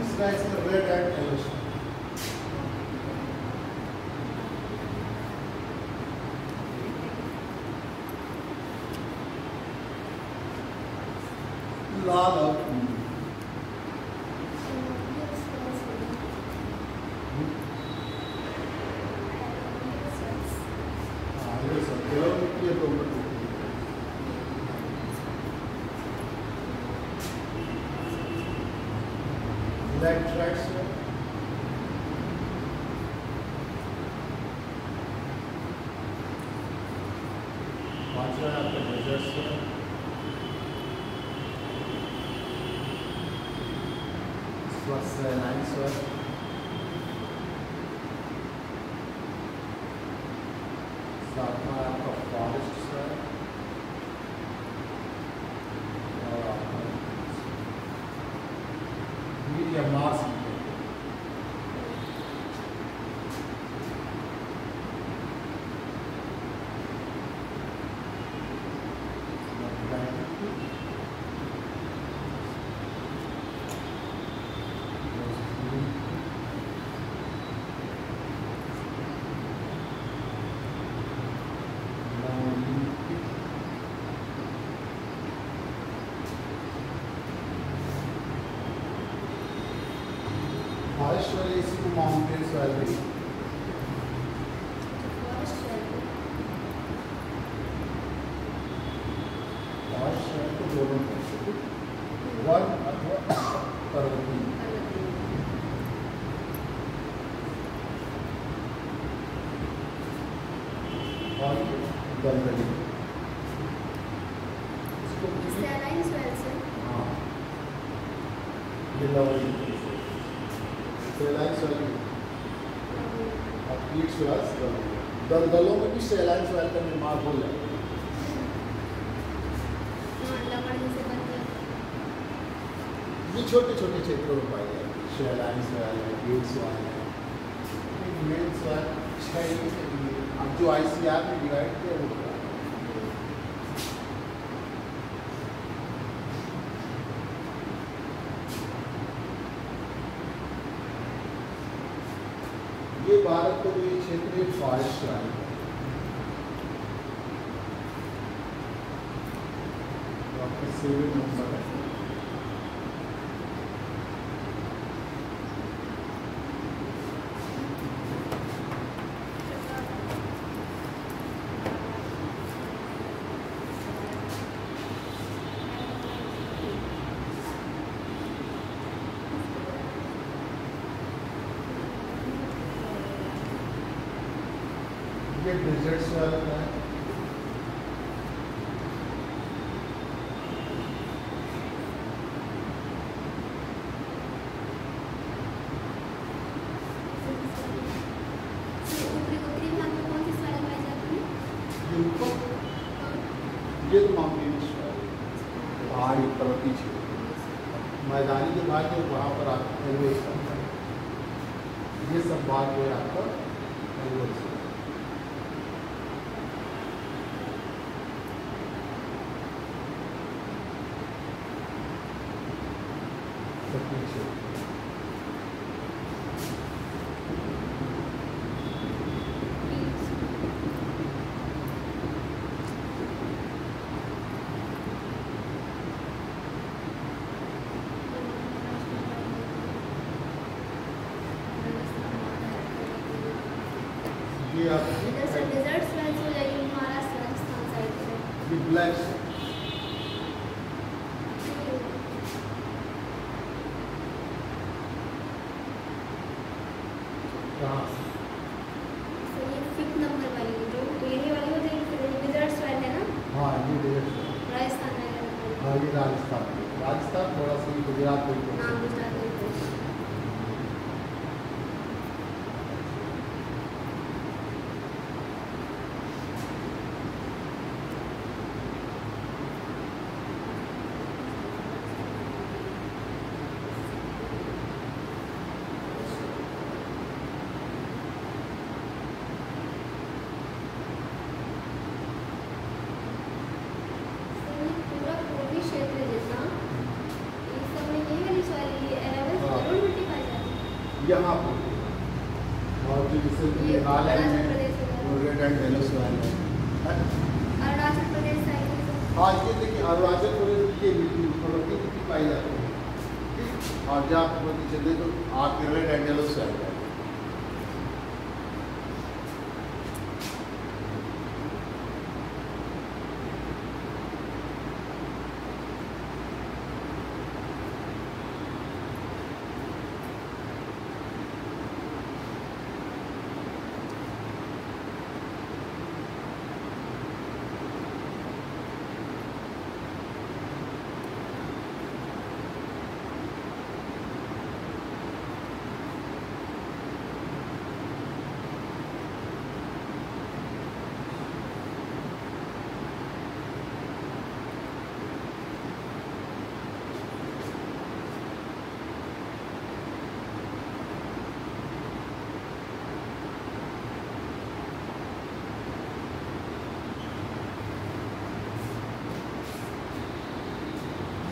Isso vai ser छोटे छोटे क्षेत्रों में पाई जाती है। शिलान्स वाल है गेट्स वाल है मेल्स वाल अब जो आई सी आर में डिवाइड किया वो ये भारत को जो ये क्षेत्र
है फॉरेस्ट वाले डॉक्टर सेवन नंबर है Spirit is
यहाँ पर और जो जैसे कि
ये
मेघालय में रेड एंड येलो सॉइल है।
अरुणाचल प्रदेश
हाँ ये देखिए अरुणाचल प्रदेश की प्रवृत्ति पाई जाती है? और जहाँ प्रवृत्ति नीचे तो आपके रेड एंड येलो आ है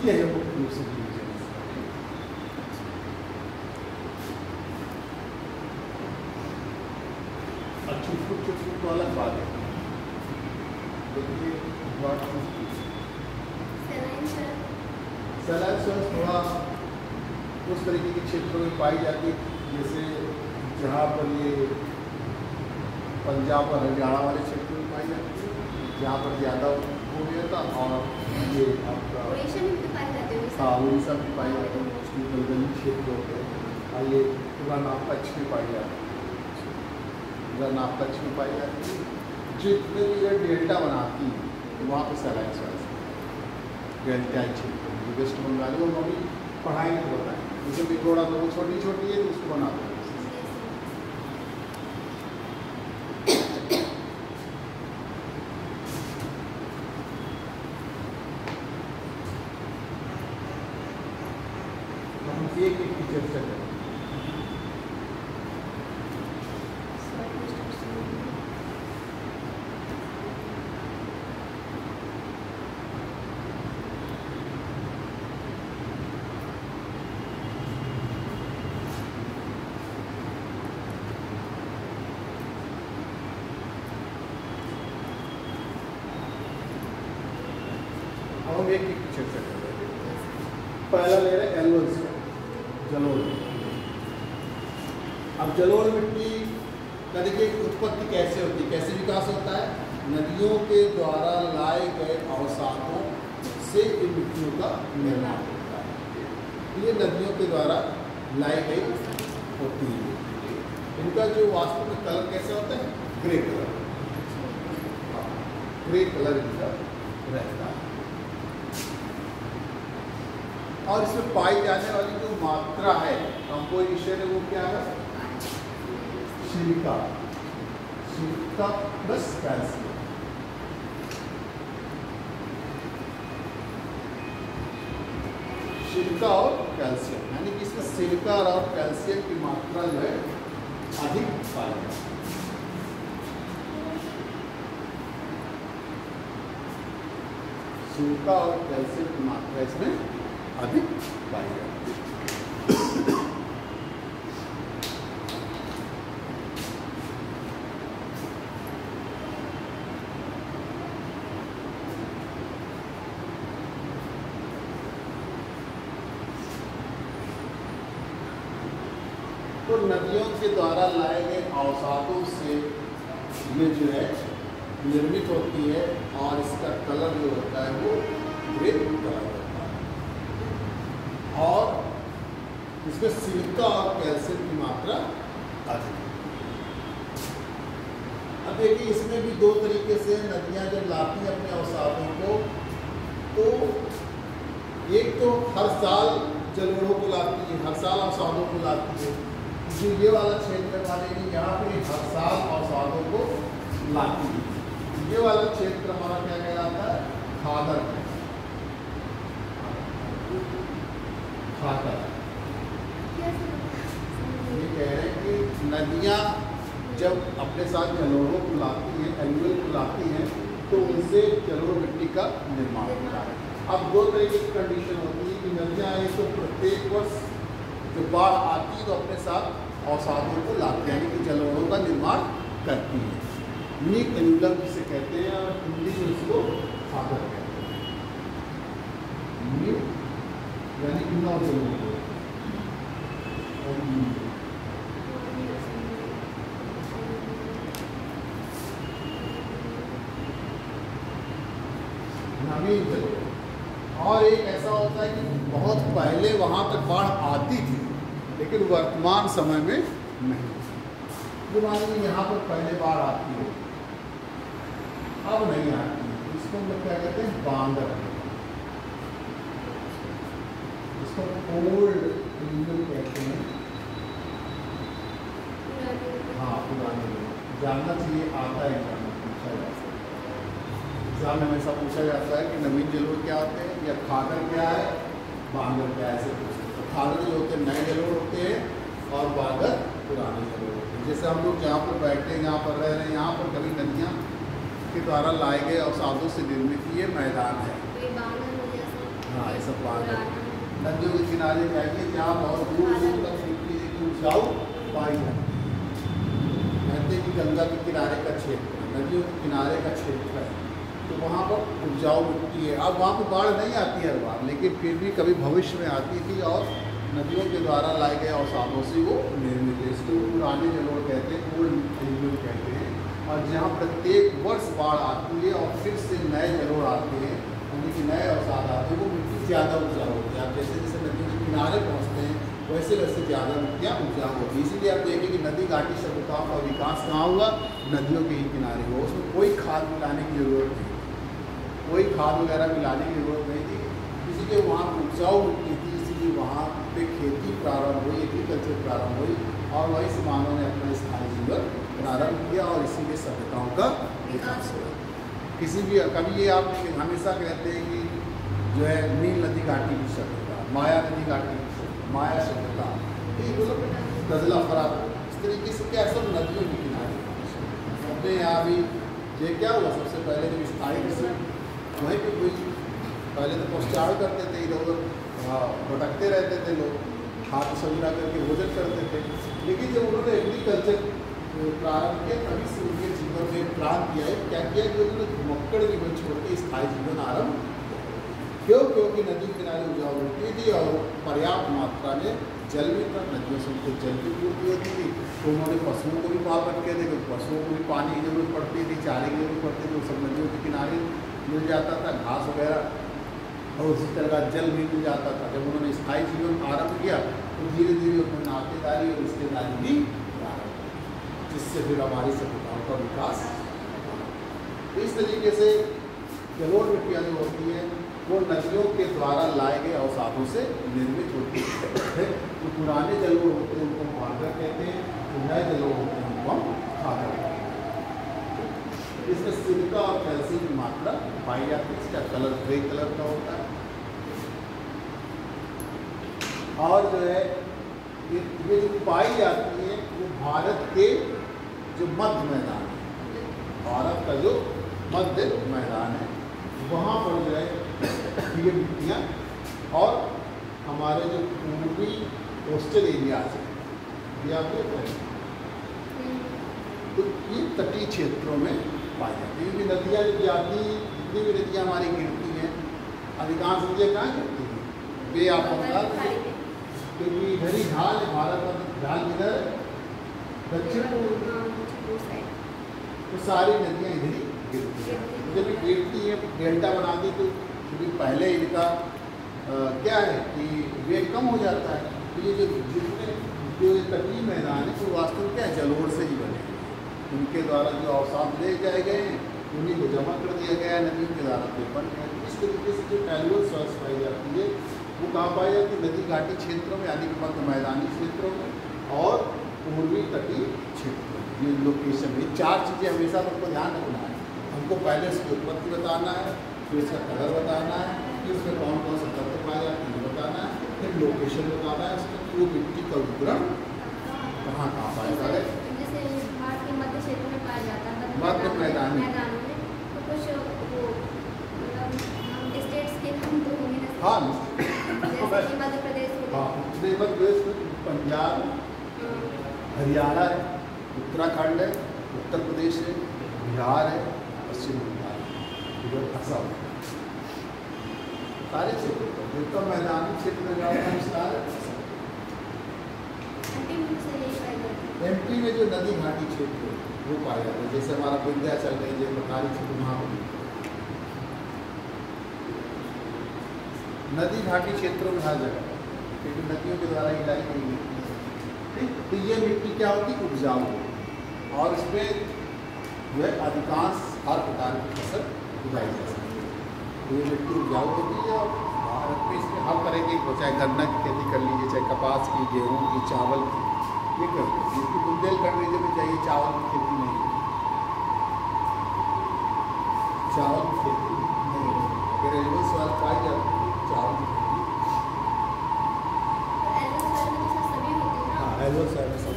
ये है मुख्य रूप से डिवीज़न अब छुटपुट छुटपुट तो अलग बात है देखिए ब्रॉड छुटपुट
सेलाइन सर
सलाद सॉस थोड़ा उस तरीके के क्षेत्रों में पाई जाती है जैसे जहाँ पर ये पंजाब पर हरियाणा वाले क्षेत्र में पाई जाती है जहाँ पर ज़्यादा हो गया था और ये आपका
उड़ीसा में भी तो पाई जाती
हाँ। उड़ीसा में पाई जाती है मोस्टली दलदली क्षेत्र होते हैं और ये रनाप कच्छ में पाई जाती है। रनाप कच्छ में पाई जाती है। जितने भी ये डेल्टा बनाती है वहाँ पर सलाइन सॉस डेल्टा क्षेत्र वेस्ट बंगाल है वो अभी पढ़ाएँगे तो बताएँ जैसे पिथोड़ा तो वो छोटी छोटी है तो उसको बनाते हैं तो हम एक एक की चर्चा करें अब हम एक एक कर रहे पहला ले रहे हैं एलवन से। जलोढ़ अब जलोढ़ मिट्टी का देखिए उत्पत्ति कैसे होती है? कैसे विकास होता है? नदियों के द्वारा लाए गए अवसादों से इन मिट्टियों का निर्माण होता है। ये नदियों के द्वारा लाई गई होती है। इनका जो वास्तव में कलर कैसा होता है? Grey colour. ग्रे कलर इनका रहता है। और इसमें पाई जाने वाली जो मात्रा है कंपोजिशन है वो क्या है? Silica. Silica plus calcium silica और कैल्शियम यानी कि इसमें सिलिका और कैल्शियम की मात्रा जो है, अधिक पाई जाती है। सिलिका और कैल्शियम की मात्रा इसमें अधिक है। तो नदियों के द्वारा लाए गए अवसादों से ये जो है निर्मित होती है और इसका कलर जो होता है वो ग्रे कलर होता है और इसमें सिलिका और कैल्शियम की मात्रा अधिक है। अब देखिए, इसमें भी दो तरीके से नदियाँ जब लाती हैं अपने अवसादों को तो एक तो हर साल जलोढ़ों को लाती है, हर साल अवसादों को लाती है। जो ये वाला क्षेत्र मानेगी यहाँ पे हर साल अवसादों को लाती है। ये वाला क्षेत्र हमारा क्या कहलाता है? खादर खादर ये कह रहे हैं कि नदियाँ जब अपने साथ जलोढ़ों को लाती हैं, एनुअल को लाती हैं तो उनसे जलोढ़ मिट्टी का निर्माण होता है। अब दो तरीके की कंडीशन होती है कि नदियाँ एक तो प्रत्येक वर्ष जो बाढ़ आती है तो अपने साथ अवसादों को लाती हैं, यानी कि जलोढ़ों का निर्माण करती हैं। नीक एनुलम जिसे कहते हैं, और हिंदी में उसको खादर कहते हैं। यानी कि नौ जलोढ़। और नीक नवीन जलोढ़ और एक ऐसा होता है कि बहुत पहले वहाँ तक बाढ़ आती थी, लेकिन वर्तमान समय में नहीं। जो मान लीजिए यहाँ पर पहले बाढ़ आती है, अब नहीं आती है। इसको हम लोग क्या कहते हैं? बांदर इसको ओल्ड कहते हैं। हाँ पुराने जानना चाहिए, आता है जानना पूछा जाता है। एग्ज़ाम में हमेशा पूछा जाता है कि नवीन जलोढ़ क्या होते हैं या खादर क्या है? बांगर है ऐसे हैं तो जो होते हैं नए जलोढ़ होते हैं और बांगर पुराने जलोढ़ होते हैं। जैसे हम लोग जहाँ पर बैठते हैं जहाँ पर रह रहे हैं यहाँ पर कभी नदियाँ के द्वारा लाए गए अवसादों से निर्मित ये मैदान है। हाँ ये सब बांगर नदियों के किनारे जाइए जहाँ बहुत दूर दूर तक मिट्टी की उपजाऊ पाई है। कहते हैं कि गंगा के किनारे का क्षेत्र नदियों के किनारे का क्षेत्र तो वहाँ पर उपजाऊ मिट्टी है। अब वहाँ पर बाढ़ नहीं आती हर बार, लेकिन फिर भी कभी भविष्य में आती थी और नदियों के द्वारा लाए गए अवसादों से वो निर्मित है। इसको पुराने जलोढ़ कहते हैं, ओल्ड एनुअल कहते हैं। और जहाँ प्रत्येक वर्ष बाढ़ आती है और फिर से नए जलोढ़ आते हैं, यानी कि नए अवसाद आते हैं, वो मिट्टी ज़्यादा उपजाऊ होती है। आप जैसे जैसे नदी के किनारे पहुँचते हैं, वैसे वैसे ज़्यादा मिट्टियाँ उपजाऊ होती है। इसीलिए आप देखें कि नदी घाटी सभ्यताओं का विकास कहाँ हुआ? नदियों के ही किनारे हुआ। उसमें कोई खाद मिलाने की ज़रूरत नहीं। कोई खाद वगैरह मिलाने की ज़रूरत नहीं थी। इसीलिए वहाँ उपजाऊ मिट्टी थी, इसीलिए वहाँ पे खेती प्रारंभ हुई एग्रीकल्चर प्रारंभ हुई और वहीं से मानव ने अपना स्थायी जीवन प्रारंभ किया और इसीलिए सभ्यताओं का विकास हुआ। किसी भी, कभी ये आप हमेशा कहते हैं कि जो है नील नदी घाटी की सभ्यता, माया नदी घाटी की सभ्यता, माया सभ्यता, ये गजला फराब इस तरीके से क्या सब नदियों के किनारे। अपने यहाँ भी ये क्या हुआ सबसे पहले जब स्थायी वहीं पे कोई पहले तो पहुँचाड़ करते थे इधर उधर। हाँ, भटकते रहते थे लोग। हाथ सजरा करके भोजन करते थे। लेकिन जब उन्होंने एग्रीकल्चर प्रारंभ किया तभी से उनके जीवन में प्लान किया है। क्या किया कि उन्होंने घुमक्कड़ जीवन छोड़ के स्थायी जीवन आरंभ किया। क्यों? क्योंकि नदी किनारे उपजाऊ मिट्टी थी और पर्याप्त मात्रा में जल भी था। नदियों से उनको जल की पूर्ति होती थी। तो उन्होंने पशुओं को भी पाल रखे थे। क्योंकि पशुओं को भी पानी की ज़रूरत पड़ती थी चारे की ज़रूरत पड़ती थी। वो सब नदियों के किनारे मिल जाता था, घास वगैरह, और उसी तरह का जल भी मिल जाता था। जब उन्होंने स्थायी जीवन आरंभ किया तो धीरे धीरे उसमें नातेदारी और रिश्तेदारी भी हुई जिससे फिर हमारी सभ्यताओं का विकास हुआ। इस तरीके से जलोढ़ मिट्टियाँ जो होती हैं, वो नदियों के द्वारा लाए गए अवसादों से निर्मित होती है। जो पुराने जलोढ़ होते हैं, उनको मार्गर कहते हैं, जो नए जलोढ़ होते हैं, उनको हम खाकर कहते हैं। इसमें सिलिका और कैल्शियम की मात्रा पाई जाती है इसका कलर, ग्रे कलर का होता है। और जो है, ये ये जो पाई जाती है, वो भारत के जो मध्य मैदान है, भारत का जो मध्य मैदान है, वहाँ पर जो है, ये मिट्टियाँ और हमारे जो पूर्वी कोस्टल एरियाज़ है ये आप देख तो ये तटीय क्षेत्रों में पाई जाती है क्योंकि नदियाँ जब जाती जितनी भी नदियाँ हमारी गिरती हैं अधिकांश नदियाँ कहाँ गिरती हैं? वे आप बंगाल में। क्योंकि इधर ही ढाल है भारत का ढाल किधर? है दक्षिण तो सारी नदियाँ इधर ही गिरती हैं। जब गिरती है डेल्टा बनाती तो क्योंकि पहले इनका क्या है कि वेग कम हो जाता है। तो ये जो जितने जो ये तटीय मैदान है वो वास्तव में क्या है? जलोढ़ से ही बने हैं। उनके द्वारा जो अवसाद ले जाए गए हैं उन्हीं को जमा कर दिया गया है नदियों के द्वारा पे बन गए इस तरीके से जो एनुअल सॉइल्स पाई जाती है, वो कहाँ पाई जाती है नदी घाटी क्षेत्रों में यानी कि मध्य मैदानी क्षेत्रों में और पूर्वी तटीय क्षेत्रों में। ये लोकेशन ये चार चीज़ें हमेशा हमको ध्यान रखना है। हमको पहले इसकी उत्पत्ति बताना है, फिर इसका कलर बताना है, फिर उसमें कौन कौन से तत्व पाए जाते हैं बताना है, फिर लोकेशन बताना है उसका कि वो मिट्टी का उपग्रह कहाँ कहाँ पाया जाए
जैसे भारत के मध्य क्षेत्र में है
मैदान में।
मैदानों में तो कुछ वो हम स्टेट्स के नाम तो होंगे ना।
हाँ
मध्य प्रदेश हाँ
मध्य प्रदेश में पंजाब हरियाणा है उत्तराखंड है उत्तर प्रदेश है बिहार है पश्चिम बंगाल है। इधर असम सारे क्षेत्र। जितना मैदानी क्षेत्र में जाता है सारे
एमपी में है
जो नदी घाटी क्षेत्र है, वो पाया जाता है। जैसे हमारा विंध्याचल है, जो बकारी क्षेत्र, वहाँ पर। नदी घाटी क्षेत्रों में हर जगह, क्योंकि नदियों के द्वारा हिलाई गई मिट्टी है। तो ये मिट्टी क्या होती? है उपजाऊ होती और इसमें जो है, अधिकांश हर प्रकार की फ़सल उगाई जा सकती है। तो ये मिट्टी उपजाऊ होती है और भारत में इसमें हर तरह की चाहे गन्ना की खेती कर लीजिए चाहे कपास की गेहूँ की चावल की। ये कर लीजिए इसकी बुंदेलखंड रीजन में चाहिए चावल की खेती नहीं। है चावल की खेती नहीं। है अगर एनिमल सवाल पाई जाती है चावल की खेती।
तो एलओ सॉइल में तो सब हैं
एनुअल सॉइल में सब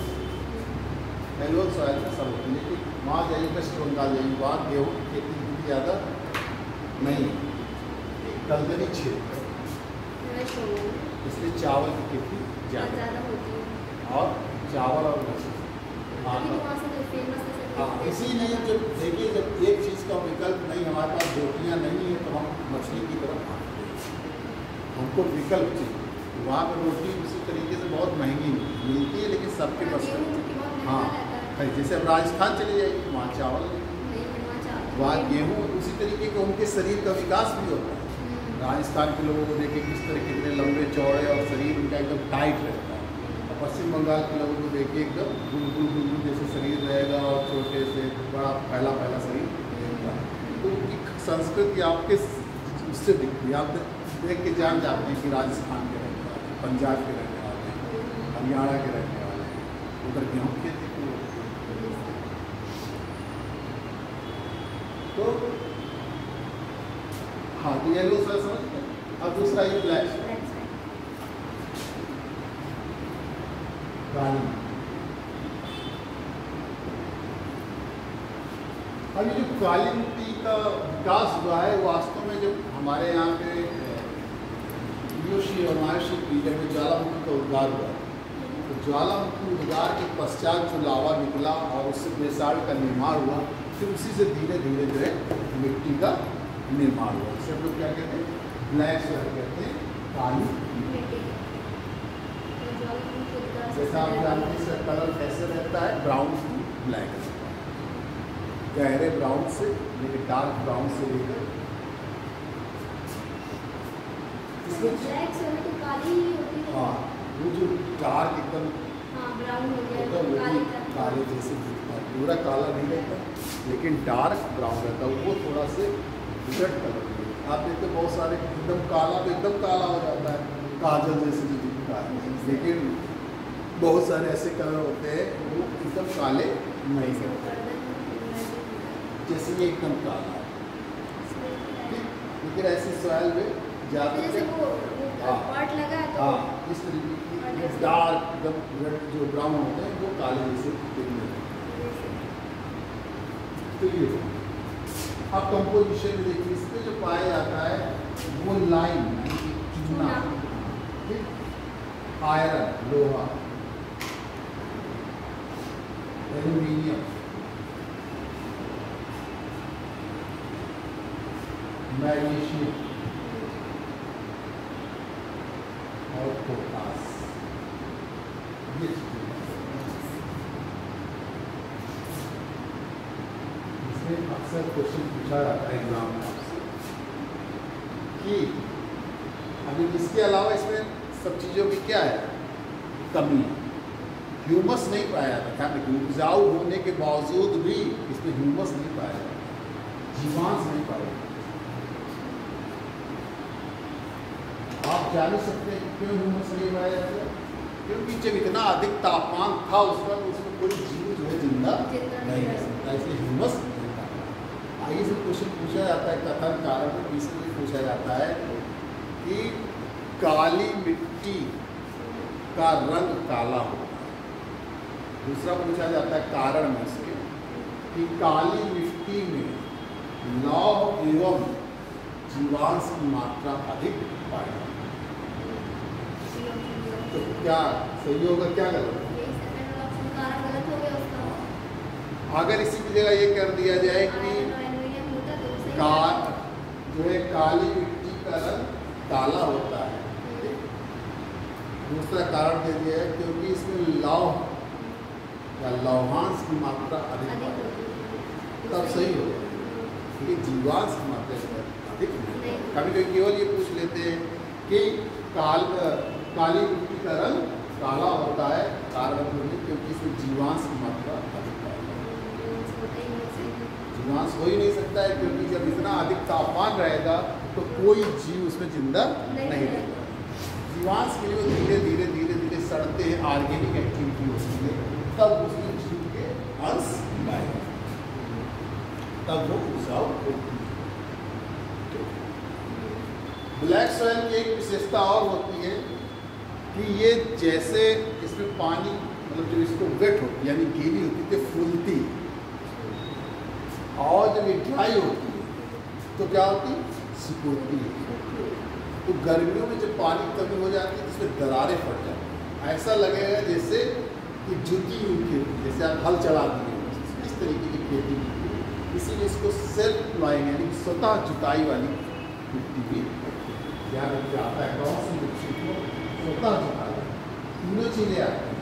एनुअल सॉइल में सब होती लेकिन वहाँ जाइए वेस्ट बंगाल जाइए वहाँ गेहूँ की खेती ज़्यादा नहीं है। दलदली क्षेत्र। है
हो
इसलिए चावल की खेती ज़्यादा
होती है।
और चावल और मछली। हाँ,
से जो फ़ेमस है
हाँ। इसीलिए जब देखिए जब एक चीज़ का विकल्प नहीं हमारे पास रोटियाँ नहीं है तो हम मछली की तरफ़ भागते हैं। हमको विकल्प चाहिए। वहाँ पर रोटी उसी तरीके से बहुत महँगी मिलती है लेकिन सबके बस
बहुत
हाँ।
है।
है, जैसे अब राजस्थान चले जाइए वहाँ चावल वहाँ गेहूँ उसी तरीके के उनके शरीर का विकास भी होता है। राजस्थान के लोगों को देखिए किस तरह कितने लंबे चौड़े और शरीर उनका एकदम टाइट रहता है। और पश्चिम बंगाल के लोगों को देखिए एकदम गुलगुल गुलगुल जैसे शरीर रहेगा और छोटे से बड़ा पहला पहला शरीर रहेगा। तो उनकी संस्कृति आपके उससे दिखती है। आप देख के जान जाते हैं कि राजस्थान के रहने वाले पंजाब के रहने वाले हरियाणा के रहने वाले उधर गेहूँ की खेती की होती है। तो हाँ तो येलो सर समझ गए अब दूसरा ये ब्लैक काली अब ये जो काली मिट्टी का विकास हुआ है वास्तव में जब हमारे यहाँ पे युषी और मायुषी पीरियड में ज्वालामुखी का उद्गार हुआ तो ज्वालामुखी उद्गार के पश्चात जो लावा निकला और उससे बेसाल्ट का निर्माण हुआ फिर उसी से धीरे धीरे जो है मिट्टी का निर्माण हुआ। इसे हम लोग क्या कहते हैं? ब्लैक सोयल कहते हैं काली जैसा आप जानते हैं इसका कलर कैसे रहता है? Brown to black. गहरे ब्राउन से लेकिन डार्क ब्राउन से लेकर
सोने तो काली ही होती है।
हाँ वो जो डार्क एकदम
हाँ हो
है
काली
जैसे दिखता है। पूरा काला नहीं रहता लेकिन डार्क ब्राउन रहता है। वो थोड़ा से रेड कलर आप देखते हैं बहुत सारे एकदम काला तो एकदम काला हो जाता है काजल जैसे जो दिखता है। लेकिन बहुत सारे ऐसे कलर होते हैं वो एकदम काले नहीं रहते। जैसे ये एकदम काला है। ठीक? लेकिन ऐसे सॉयल में
जैसे
ज़्यादा
वो वो
हाँ।
लगा तो
हाँ इस तरीके की डार्क एकदम रेड जो ब्राउन होते हैं वो काले जैसे दिखने हैं। तो ये अब कंपोजिशन में देखिए इसमें जो पाया जाता है वो लाइन चूना। ठीक? आयरन लोहा। एल्यूमिनियम। मैग्नीशियम और पोटास ये इसमें अक्सर क्वेश्चन पूछा जाता है एग्ज़ाम में आपसे कि अभी इसके अलावा इसमें सब चीज़ों की क्या है? कमी ह्यूमस नहीं पाया जाता रखिए, उपजाऊ होने के बावजूद भी इसमें ह्यूमस नहीं पाया जाता जीवांश नहीं पाया जाता आप जान ही सकते हैं क्यों ह्यूमस नहीं पाया जाता क्योंकि जब इतना अधिक तापमान था उसका तो उसमें कोई जीव जो है ज़िंदा नहीं रह सकता इसलिए ह्यूमस आइए से क्वेश्चन पूछा जाता है कथन कारण में इसलिए पूछा जाता है कि काली मिट्टी का रंग काला होता है। दूसरा पूछा जाता है कारण में इसके कि काली मिट्टी में लौह एवं जीवांश की मात्रा अधिक पाई जाती है। तो क्या सही होगा क्या गलत
हो उसका।
अगर इसी की जगह ये कर दिया जाए कि
आयरन होता तो
कार जो है काली मिट्टी का रंग काला होता है। दूसरा कारण दे दिया है क्योंकि इसमें लौह या लौहांश की मात्रा अधिक
होती है।
तब सही होगा। क्योंकि जीवांश की मात्रा अधिक नहीं। कभी कभी केवल ये पूछ लेते हैं कि काल काली मिट्टी का रंग काला होता है कारण क्योंकि इसमें जीवांश की मात्रा अधिक। जीवांश हो ही नहीं सकता है क्योंकि जब इतना अधिक तापमान रहेगा तो कोई जीव उसमें ज़िंदा
नहीं
रहेगा। जीवांश के लिए धीरे धीरे धीरे धीरे सड़ते हैं ऑर्गेनिक एक्टिविटी होती है। तब उसमें जीव के अंश पाएगा तब वो उपजाऊ होती है। ब्लैक सॉइल की एक विशेषता और होती है कि ये जैसे इसमें पानी मतलब जब इसको वेट होती है, यानी गीली होती तो फूलती और जब ये ड्राई होती है तो क्या होती सिकुड़ती तो गर्मियों में जब पानी कमी हो जाती है तो दरारें फट जाती ऐसा लगेगा जैसे कि जुती हुई खेती, जैसे आप हल चला दिए इस तरीके की खेती की। इसीलिए इसको सेल्फ प्लॉइंग यानी स्वतः जुताई वाली मिट्टी भी रखिए आता है कौन सी मिट्टी को स्वतः जुताई तीनों चीज़ें हैं।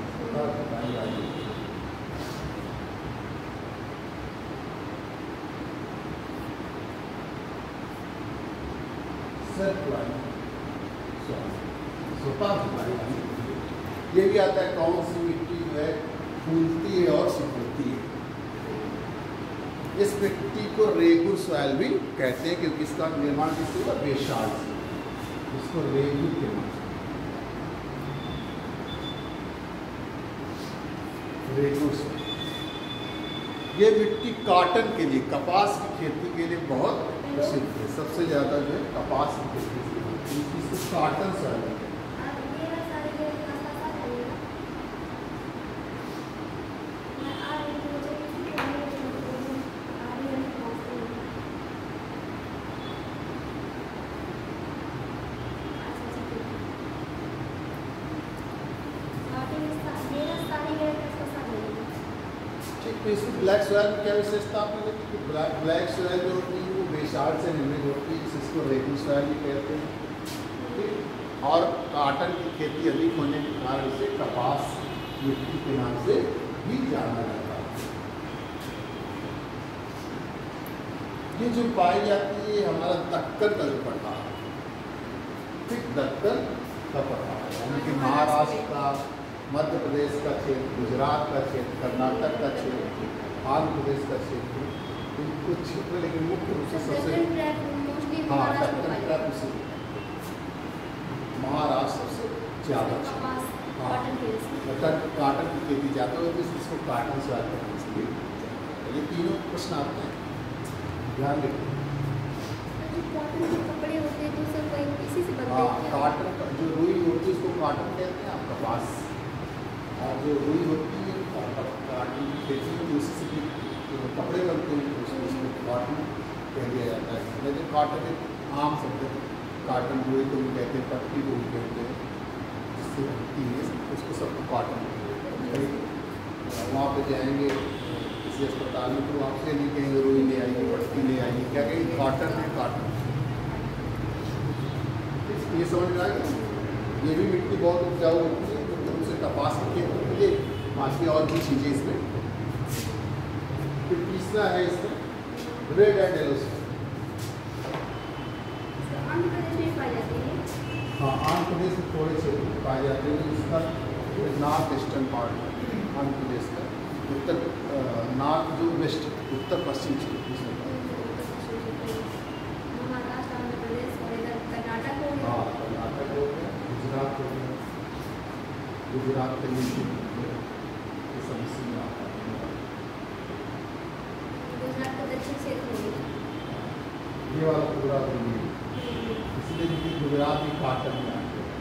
ये भी आता है कौन सी मिट्टी जो है फूलती है और सिकुड़ती है इस मिट्टी को रेगुर सॉइल भी कहते हैं क्योंकि इसका निर्माण किससे हुआ बेशाल से इसको रेगुर के नाम से। ये मिट्टी काटन के लिए, कपास की खेती के लिए बहुत प्रसिद्ध है। सबसे ज़्यादा जो है कपास की खेती से काटन सॉइल कहते हैं
आप मेरा सारे के साथ साथ आइएगा मैं आ रही हूँ मुझे किसी को नहीं आ रही हूँ पहुँच रही हूँ अच्छा अच्छा ठीक है स्टार्टिंग में सा- मेरा सारी मेरा किसका साथ लेंगे
ठीक तो सोयल में क्या विशेषता आपने देखी कि ब्लैक ब्लैक सोयल जो होती है वो बेसार से निर्मित होती है जिसको रेगुल सोयल भी कहते हैं। और काटन की खेती अधिक होने के कारण से कपास मिट्टी के नाम से भी जाना जाता है। ये जो पाई जाती है हमारा दक्कन का जो है। ठीक? दक्कन का है। यानी कि महाराष्ट्र का, मध्य प्रदेश का क्षेत्र, गुजरात का क्षेत्र, कर्नाटक का क्षेत्र। आंध्र प्रदेश का क्षेत्र इन कुछ क्षेत्र लेकिन मुख्य रूप से सबसे हाँ
महाराष्ट्र
उसी। सबसे ज़्यादा
है।
मतलब काटन की खेती ज़्यादा होती है इसको काटन से आते हैं इसलिए। ये तीनों प्रश्न आते हैं। ध्यान रखिए
के कपड़े होते हैं तो सब इसी से बनते
हाँ काटन जो रुई होती है उसको काटन कहते हैं आप कपास और जो रुई होती कप- काटन की से भी जो कपड़े बनते हैं उसको उसको काटन कह दिया जाता है। लेकिन काटन एक आम शब्द काटन रुई को भी कहते हैं, पट्टी को भी कहते हैं, जिससे बनती है, उसको सबको काटन वहाँ पे जाएँगे, किसी अस्पताल में तो आपसे नहीं कहेंगे, रोई ले आइए, पट्टी ले आइए। क्या कहेंगे? काटन है काटन ये समझ में आ गया? ये भी मिट्टी बहुत उपजाऊ होती है तो उनसे कपास की खेती बाकी और भी चीज़ें इसमें। फिर तीसरा है इसमें। रेड एंड येलो
है?
हाँ आंध्र प्रदेश में थोड़े से पाए जाते हैं। इसका north eastern part Andhra Pradesh का उत्तर नॉर्थ जो वेस्ट उत्तर पश्चिम क्षेत्र
हो। गया।
कर्नाटक हो गया गुजरात हो गया। गुजरात का यूपी हो गया ये सब इसी में आता है
गुजरात का दक्षिण क्षेत्र हो गया
ये वाला पूरा दुनिया इसलिए क्योंकि गुजरात ही काटन में आते हैं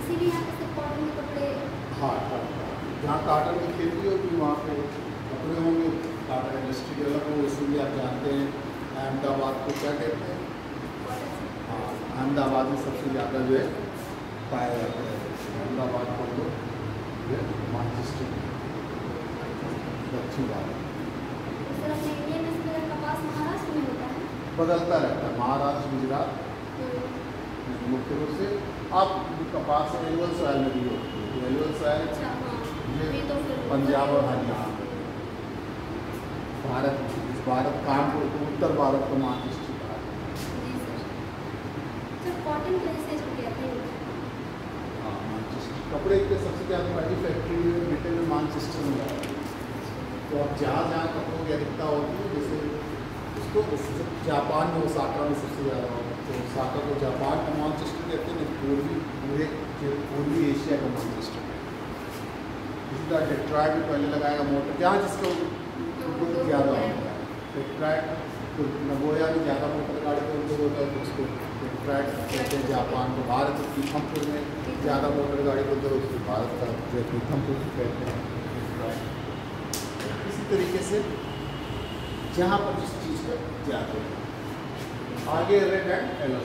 इसीलिए यहाँ पे सब कॉटन के कपड़े
हाँ हाँ जहाँ काटन की खेती होगी वहाँ पे कपड़े होंगे काटन इंडस्ट्री डेवलप हो इसीलिए आप जानते हैं अहमदाबाद को क्या कहते हैं
कॉटन से
हाँ अहमदाबाद में सबसे ज़्यादा जो है पाया जाता है अहमदाबाद को लोग जो है मानचेस्टर दक्षिण भारत
इस तरह अपने इंडिया में से मेरा कपास महाराष्ट्र में होता है
बदलता रहता है। महाराष्ट्र गुजरात
तो
मुख्य रूप से आप कपास एनुअल सॉयल में भी होती है। एनुअल सॉयल
अच्छा हाँ।
ये
ये तो
पंजाब और हरियाणा। भारत इस भारत कानपुर को उत्तर भारत को मानचिस्टर कहा जाता है।
हैं।
हाँ कपड़े के सबसे ज़्यादा बड़ी फैक्ट्री ब्रिटेन में मानचेस्टर में तो आप जहाँ जहाँ कपड़ों की अधिकता होती है जैसे जैसे जापान में ओसाका में सबसे ज़्यादा होगा तो ओसाका को जापान का मानचेस्टर कहते हैं पूर्वी, पूरे पूर्वी एशिया का मानचेस्टर इसी तरह डेट्रॉयट में पहले लगाएगा मोटर। जहाँ जिसको ज़्यादा होता है। डेट्रॉयट तो नगोया में ज़्यादा मोटर गाड़ी का उद्योग होता है तो उसको डेट्रॉयट कहते हैं जापान को। भारत पीथमपुर में ज़्यादा मोटर गाड़ी का उद्योग उसको भारत का जो पीथमपुर कहते हैं, इसी तरीके से जहाँ पर जिस चीज़ ज़्यादा होता है। आगे रेड एंड येलो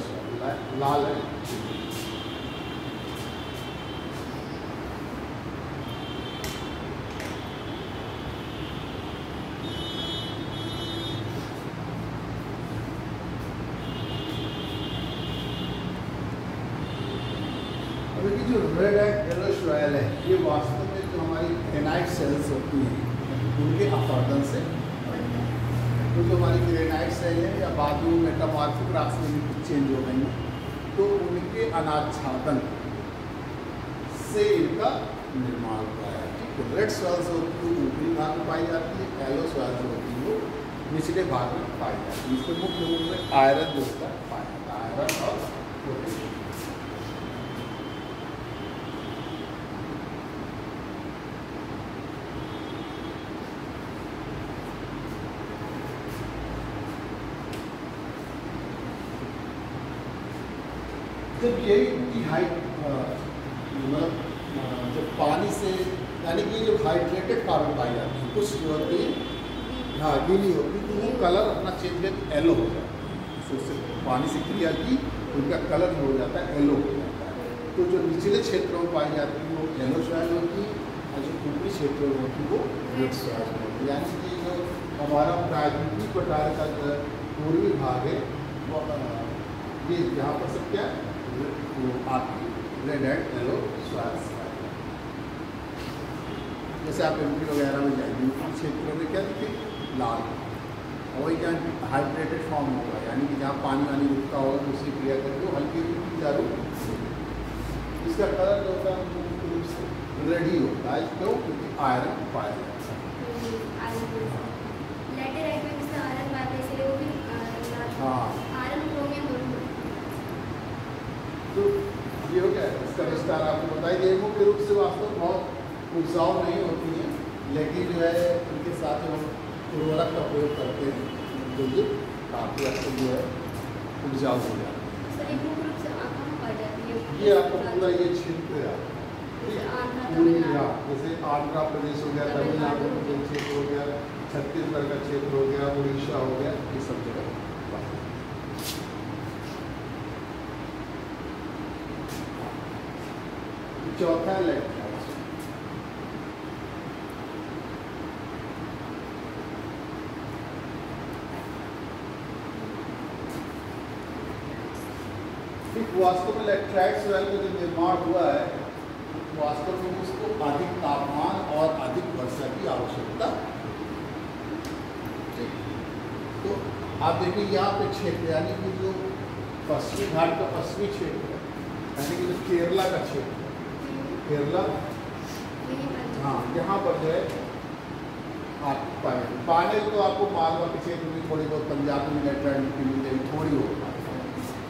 लाल है अब जो रेड एंड येलो सॉयल है, ये वास्तव में जो हमारी ग्रेनाइट सेल्स होती हैं उनके अपर्दन से तो जो हमारी ग्रेनाइट सेल है या बाद में राशि में कुछ चेंज हो गई तो उनके अनाच्छादन से इनका निर्माण हुआ है, ठीक है? रेड सॉइल्स होती है, ऊपरी भाग में पाई जाती है येलो सॉइल्स होती है वो निचले भाग में पाई जाती है। इसमें मुख्य रूप में आयरन जो होता है पाया जाता है आयरन और पोटेशियम जब यही उनकी हाइट मतलब अ, जब पानी से यानी कि जब हाइड्रेटेड कार्बन पाई जाती है कुछ जो होती है हाँ गीली होती है तो वो कलर अपना चेंज करके येलो हो जाता है तो उससे पानी से क्रिया की तो उनका कलर जो हो जाता है येलो हो जाता है तो जो निचले क्षेत्रों में पाई जाती है वो येलो सॉयल होती है और जो ऊपरी क्षेत्रों में होती है वो रेड सॉयल होती है यानी कि जो हमारा प्राकृतिक पटार का जो पूर्वी भाग है वो अ, ये यहाँ पर सब क्या है वो आती रेड एंड येलो स्वाइल्स जैसे आप एम वगैरह में जाएँगे ऊपरी क्षेत्रों में क्या देखिए लाल और वही क्या हाइड्रेटेड फॉर्म होगा यानी कि जहाँ पानी वानी रुकता होगा तो उसकी क्रिया करके वो हल्की हल्की जा इसका कलर जो होता है मुख्य रूप से रेड होता है क्यों क्योंकि आयरन पाया जाता है। हाँ तो ये हो गया, इसका विस्तार आपको गई मुख्य रूप से वास्तव बहुत उपजाऊ नहीं होती है लेकिन जो है उनके साथ हम उर्वरक का प्रयोग करते हैं तो ये काफ़ी तक जो है उपजाऊ हो जाता है। ये आपको पूरा ये क्षेत्र है
जैसे आंध्र
पूरी हाँ, जैसे आंध्र प्रदेश हो गया तमिलनाडु का क्षेत्र हो गया छत्तीसगढ़ का क्षेत्र हो गया उड़ीसा हो गया ये सब जगह। चौथा है लैक्टोज ठीक वास्तव में इलेक्ट्राइट सेल का जो निर्माण हुआ है, वास्तव में उसको अधिक तापमान और अधिक वर्षा की आवश्यकता तो आप देखिए, यहाँ पे क्षेत्र, यानी कि जो पश्चिमी घाट का पश्चिमी क्षेत्र है, यानी कि जो केरला का क्षेत्र केरला हाँ यहाँ पर जो है, आप पाए पाने तो आपको मालवा के क्षेत्र में थोड़ी बहुत, पंजाब में नेटवर्क मिल जाएगी, थोड़ी हो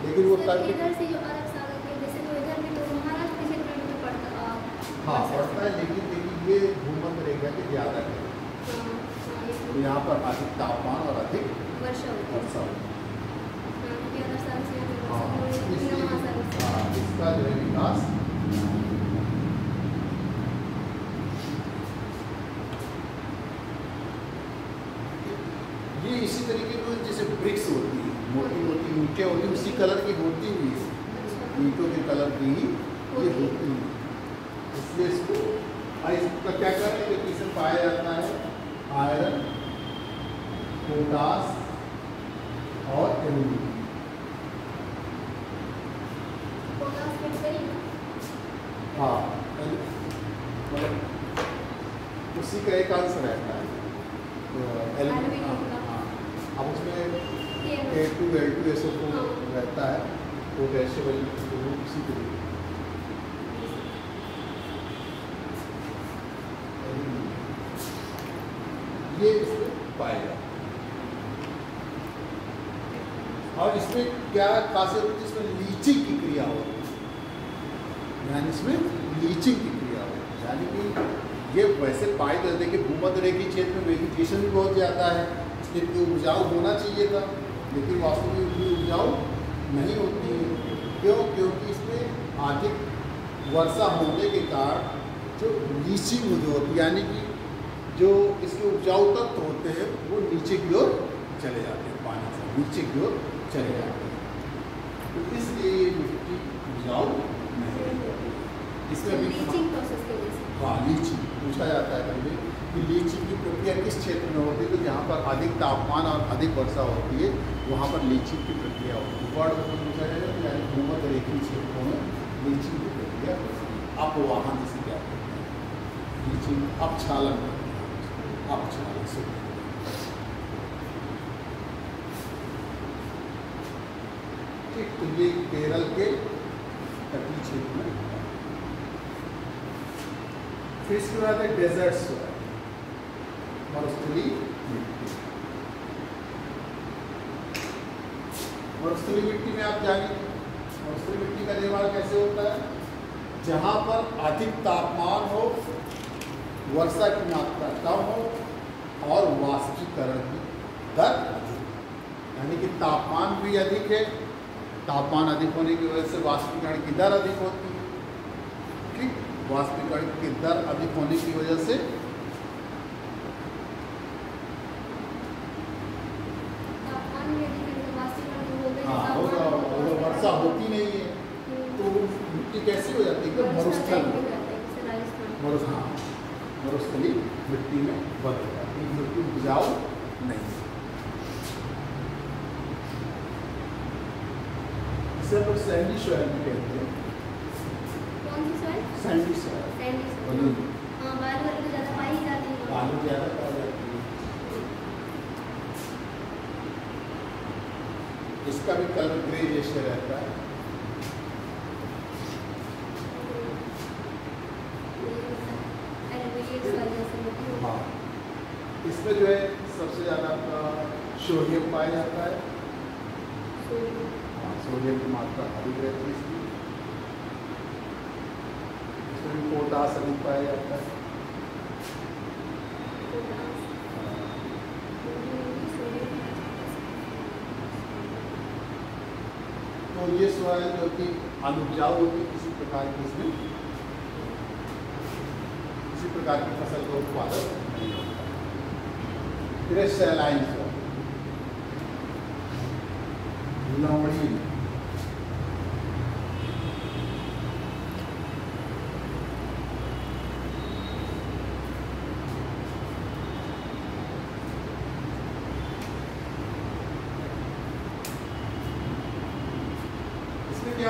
लेकिन वो तर्क
इधर से जो अरब सागर के जैसे तो इधर भी तो महाराष्ट्र के क्षेत्र में पड़ता
हाँ
पड़
पड़ता है लेकिन लेकिन ये भूमध्य रेखा के ज़्यादा है
हाँ, हाँ,
तो यहाँ पर अधिक तापमान और अधिक
वर्षा
वर्षा
हाँ,
है। हाँ,
हो है।
हाँ, इसका जो है विकास ये इसी तरीके की जैसे ब्रिक्स होती है मोटी मोटी ईंटें होती उसी कलर की होती हुई है। ईंटों के कलर की ही ये होती है। इसलिए इसको इसका क्या करें कि इसमें पाया जाता है आयरन पोटास और एल्यूमिनियम। हाँ मतलब उसी का एक आंसर है तो एल्यूमिनियम
एल्यूमिनियम का।
हाँ अब उसमें A two L two S O. रहता है, वो पोटेशियम एल्यूमिनियम उसी तरीके ये पाएगा। और इसमें क्या खासियत होती है? इसमें लीचिंग की क्रिया होती है। यानी इसमें लीचिंग की क्रिया होती है। यानी कि ये वैसे पाए जाते कि भूमध्य रेखी क्षेत्र में वेजिटेशन भी बहुत ज़्यादा है, इसलिए उपजाऊ होना चाहिए था। लेकिन वास्तव में इतनी उपजाऊ नहीं होती है। क्यों? क्योंकि इसमें अधिक वर्षा होने के कारण जो लीचिंग जो होती यानी कि जो इसके उपजाऊ तत्व होते हैं वो नीचे की ओर चले जाते हैं पानी से नीचे की ओर चले जाते हैं। तो इसलिए ये मिट्टी उपजाऊ नहीं होती। इसमें
से
हाँ लीचिंग पूछा जाता है कभी कि लीचिंग की प्रक्रिया किस क्षेत्र में होती है? तो जहाँ पर अधिक तापमान और अधिक वर्षा होती है, वहाँ पर लीची की प्रक्रिया होती है। वर्ड में पूछा जाएगा यानी भूमध्य रेखी क्षेत्रों में लीचिंग की प्रक्रिया आप वहाँ जिसे क्या कहते हैं? करते हैं। अपक्षालन से। तो ये केरल के तटीय क्षेत्र में फिर इसके बाद है डेजर्ट सोयल मरुस्थली मिट्टी मरुस्थली मिट्टी में आप जानिए मरुस्थली मिट्टी का निर्माण कैसे होता है? जहाँ पर अधिक तापमान हो, वर्षा की मात्रा कम हो और वाष्पीकरण की दर अधिक यानी कि तापमान भी अधिक है, तापमान अधिक होने की वजह से वाष्पीकरण की दर अधिक होती है। ठीक? वाष्पीकरण की दर अधिक होने की वजह से
तापमान में यदि कहीं वाष्पीकरण हो गई
हाँ
तापमान
होगा
हो तो
होगा, वर्षा होती नहीं है तो वो मिट्टी मरुस्थल मरुस हाँ मरुस्थली मिट्टी में जाती है। मिट्टी उपजाऊ नहीं इसे हम लोग सैंडी सॉइल भी कहते हैं।
कौन सी soil
sandy soil
sandy soil
balloon
हाँ बालू ज़्यादा पाई जाती
बालू ज़्यादा पाई जाती है। इसका भी कलर ग्रे जैसे रहता है
एलिवेटेड सॉइल जैसे होती है।
इसमें जो है सबसे ज़्यादा आपका सोडियम पाया जाता है। हाँ सोडियम की मात्रा अधिक रहती है इसकी। इसमें भी पोटास अधिक पाया जाता है। तो ये सॉइल जो कि अनुपजाऊ होती है किसी प्रकार की इसमें प्रकार की फ़सल का उत्पादन। नहीं होता है क्या।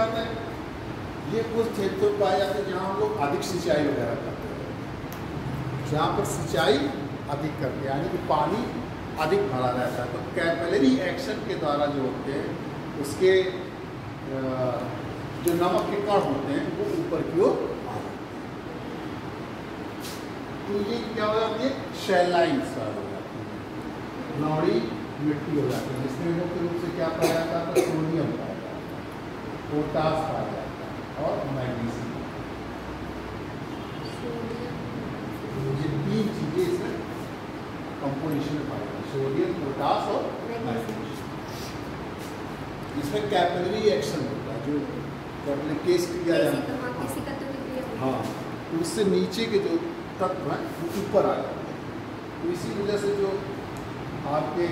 होता है? ये कुछ क्षेत्रों पाए जाते हैं जहाँ हम लोग अधिक सिंचाई करते हैं जहाँ पर सिंचाई अधिक करते हैं, यानी कि पानी अधिक भरा रहता है। तो कैपलरी एक्शन के द्वारा जो होते हैं, उसके जो नमक के कण होते हैं, वो ऊपर की ओर आ तो ये क्या हो जाती है? शेलाइन सर हो जाती है। नौड़ी मिट्टी हो जाती है, जिसमें मुख्य रूप से क्या पाया जाता है? सोडियम पाया जाता है। पोटास पाया जाता है और मैग्नीशियम ये चीज़ें इसमें कंपोजिशन में है सोडियम पोटास और इसमें कैपिलरी एक्शन होता है जो किया जाता है हाँ तो उससे नीचे के जो तत्व हैं वो ऊपर आ जाते हैं। तो इसी वजह से जो आपके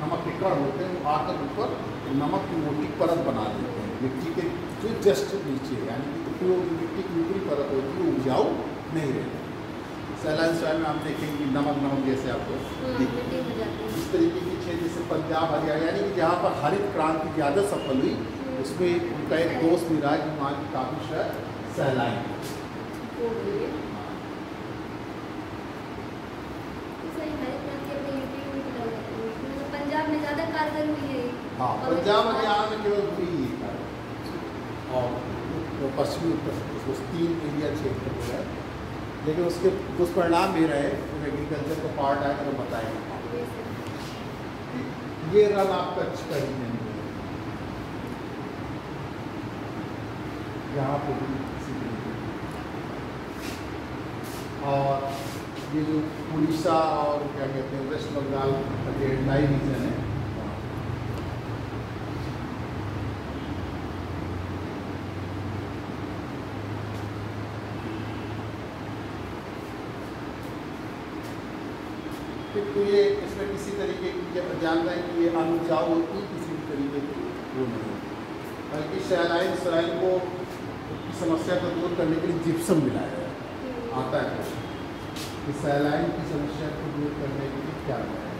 नमक के कण होते हैं वो आकर ऊपर नमक की मोटी परत बना देते हैं मिट्टी के जो जस्ट नीचे यानी कि तो मिट्टी की ऊपरी परत होती है वो उपजाऊ नहीं रहती। सैलाइन सॉइल में आप देखेंगे नमक नमक जैसे आपको
हो है।
इस तरीके की क्षेत्र जैसे पंजाब हरियाणा यानी कि जहाँ पर हरित क्रांति ज़्यादा सफल हुई उसमें उनका एक दोस्त मिला है। जो वहाँ की काफ़ी शहर सैलाइन
है। है। पंजाब में ज़्यादा कारगर हुई है
हाँ पंजाब हरियाणा में केवल हुई ही है और पश्चिमी उत्तर प्रदेश तीन एरिया क्षेत्र में है। लेकिन उसके दुष्परिणाम भी रहे जो एग्रीकल्चर का पार्ट है तो बताएँगे ये रन आपका कच्छ का ही नहीं है यहाँ पे भी। और ये जो उड़ीसा और क्या कहते हैं, वेस्ट बंगाल का जो एंडाई रीजन है फिर तो ये इसमें किसी तरीके की जब जान रहे हैं कि ये अनुजाऊ होती किसी भी तरीके की वो नहीं होती बल्कि सैलाइन सलाइन को समस्या को दूर करने के लिए जिप्सम मिलाया जाता है आता है कि सैलाइन की समस्या को दूर करने के लिए क्या मिलाया है?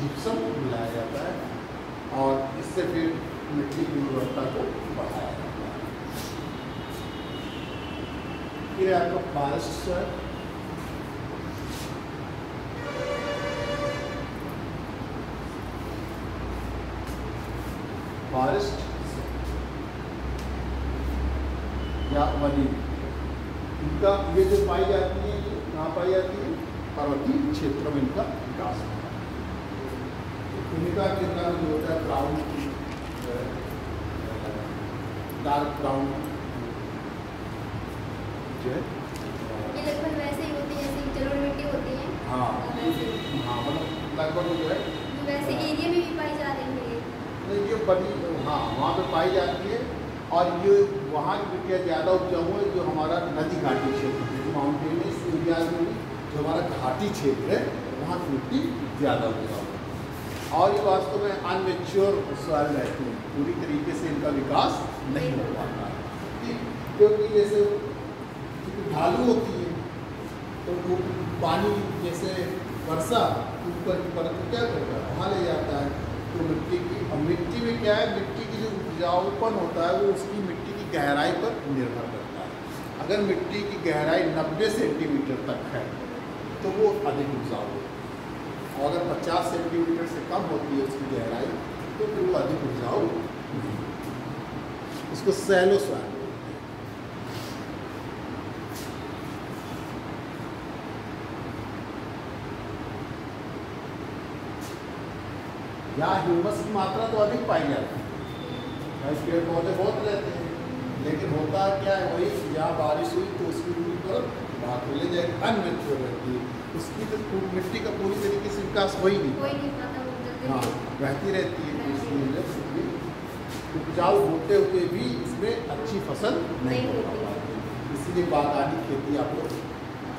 जिप्सम मिलाया जाता है और इससे फिर मिट्टी की गुणवत्ता को बढ़ाया जाता है। फिर आपका फॉरेस्ट या वनी इनका ये जो पाई जाती है ये कहाँ पाई जाती है? पर्वतीय क्षेत्रों में इनका विकास होता है। इनका कितना जो होता है ब्राउन डार्क ब्राउन जो है।
ये लगभग वैसे ही होती है जैसे जलोढ़ मिट्टी होती है।
हाँ।
ही।
हाँ मतलब लगभग जो है।
जो वैसे एरिया में भी पाई जा रही है।
ये बड़ी हाँ वहाँ पे पाई जाती है और ये वहाँ की मिट्टियाँ ज़्यादा उपजाऊ है जो हमारा नदी घाटी क्षेत्र है माउंटेनियस एरिया में जो हमारा घाटी क्षेत्र है, वहाँ की मिट्टी ज़्यादा उपजाऊ है। और ये वास्तव में अनमेच्योर सॉइल रहती है। पूरी तरीके से इनका विकास नहीं हो पाता क्योंकि जैसे ढालू होती है तो वो पानी जैसे वर्षा ऊपर की परत क्या करता है? वहाँ ले जाता है। तो मिट्टी की अब मिट्टी में क्या है? मिट्टी की जो उपजाऊपन होता है, वो उसकी मिट्टी की गहराई पर निर्भर करता है। अगर मिट्टी की गहराई 90 सेंटीमीटर तक है तो वो अधिक उपजाऊ है। और अगर 50 सेंटीमीटर से कम होती है उसकी गहराई तो फिर वो अधिक उपजाऊ नहीं। इसको सैलो बोलते यहाँ ह्यूमस की मात्रा तो अधिक पाई जाती है। पेड़ पौधे बहुत रहते हैं। लेकिन होता क्या है वही यहाँ बारिश हुई तो उसकी पूरी तरफ़ भाग ले जाए अनमेच्योर रहती है। उसकी तो मिट्टी का पूरी तरीके से विकास हो ही नहीं हाँ। बहती रहती है तो इसलिए है उपजाऊ होते हुए भी इसमें अच्छी फ़सल नहीं
नहीं
हो पाती इसलिए बागानी खेती आप लोग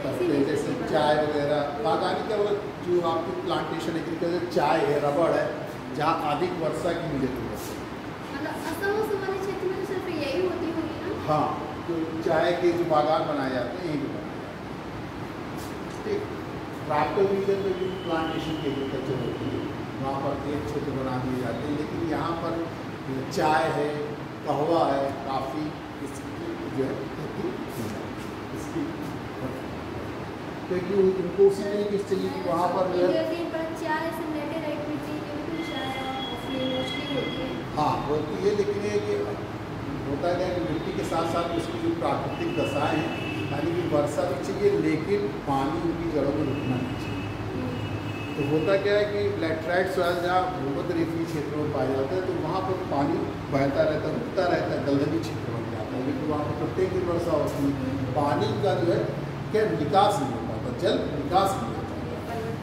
करते हैं जैसे चाय वगैरह। बागानी का मतलब जो आपकी प्लांटेशन एग्रीकल्चर चाय है रबड़ है जहाँ अधिक वर्षा की ज़रूरत है
मतलब असम उस वाले क्षेत्र में तो सिर्फ़ यही होती होगी ना
हाँ तो चाय के जो बागान बनाए जाते हैं यहीं पे बनाए ठीक। ट्राफ्टल रीजन में भी प्लांटेशन की एग्रीकल्चर होती है। वहाँ पर एक क्षेत्र बना दिए जाते हैं लेकिन यहाँ पर चाय है कहवा है काफ़ी इसकी जो है खेती इसकी क्योंकि उनको उसी तरीके से चाहिए कि वहाँ पर जो है
पर है।
हाँ होती है लेकिन ये कि होता है कि मिट्टी के साथ साथ उसकी जो प्राकृतिक दशाएँ हैं, यानी कि वर्षा भी चाहिए, लेकिन पानी उनकी जड़ों में रुकना नहीं चाहिए। तो होता क्या है कि लैटराइट सॉइल जहाँ भूमध्य रेखीय क्षेत्रों में पाया जाता है तो वहाँ पर पानी बहता रहता है, रुकता रहता है दलदली क्षेत्र बन जाता है, लेकिन वहाँ पर प्रत्येक दिन वर्षा होती है। पानी का जो है, क्या निकास नहीं हो पाता जल निकास नहीं होता।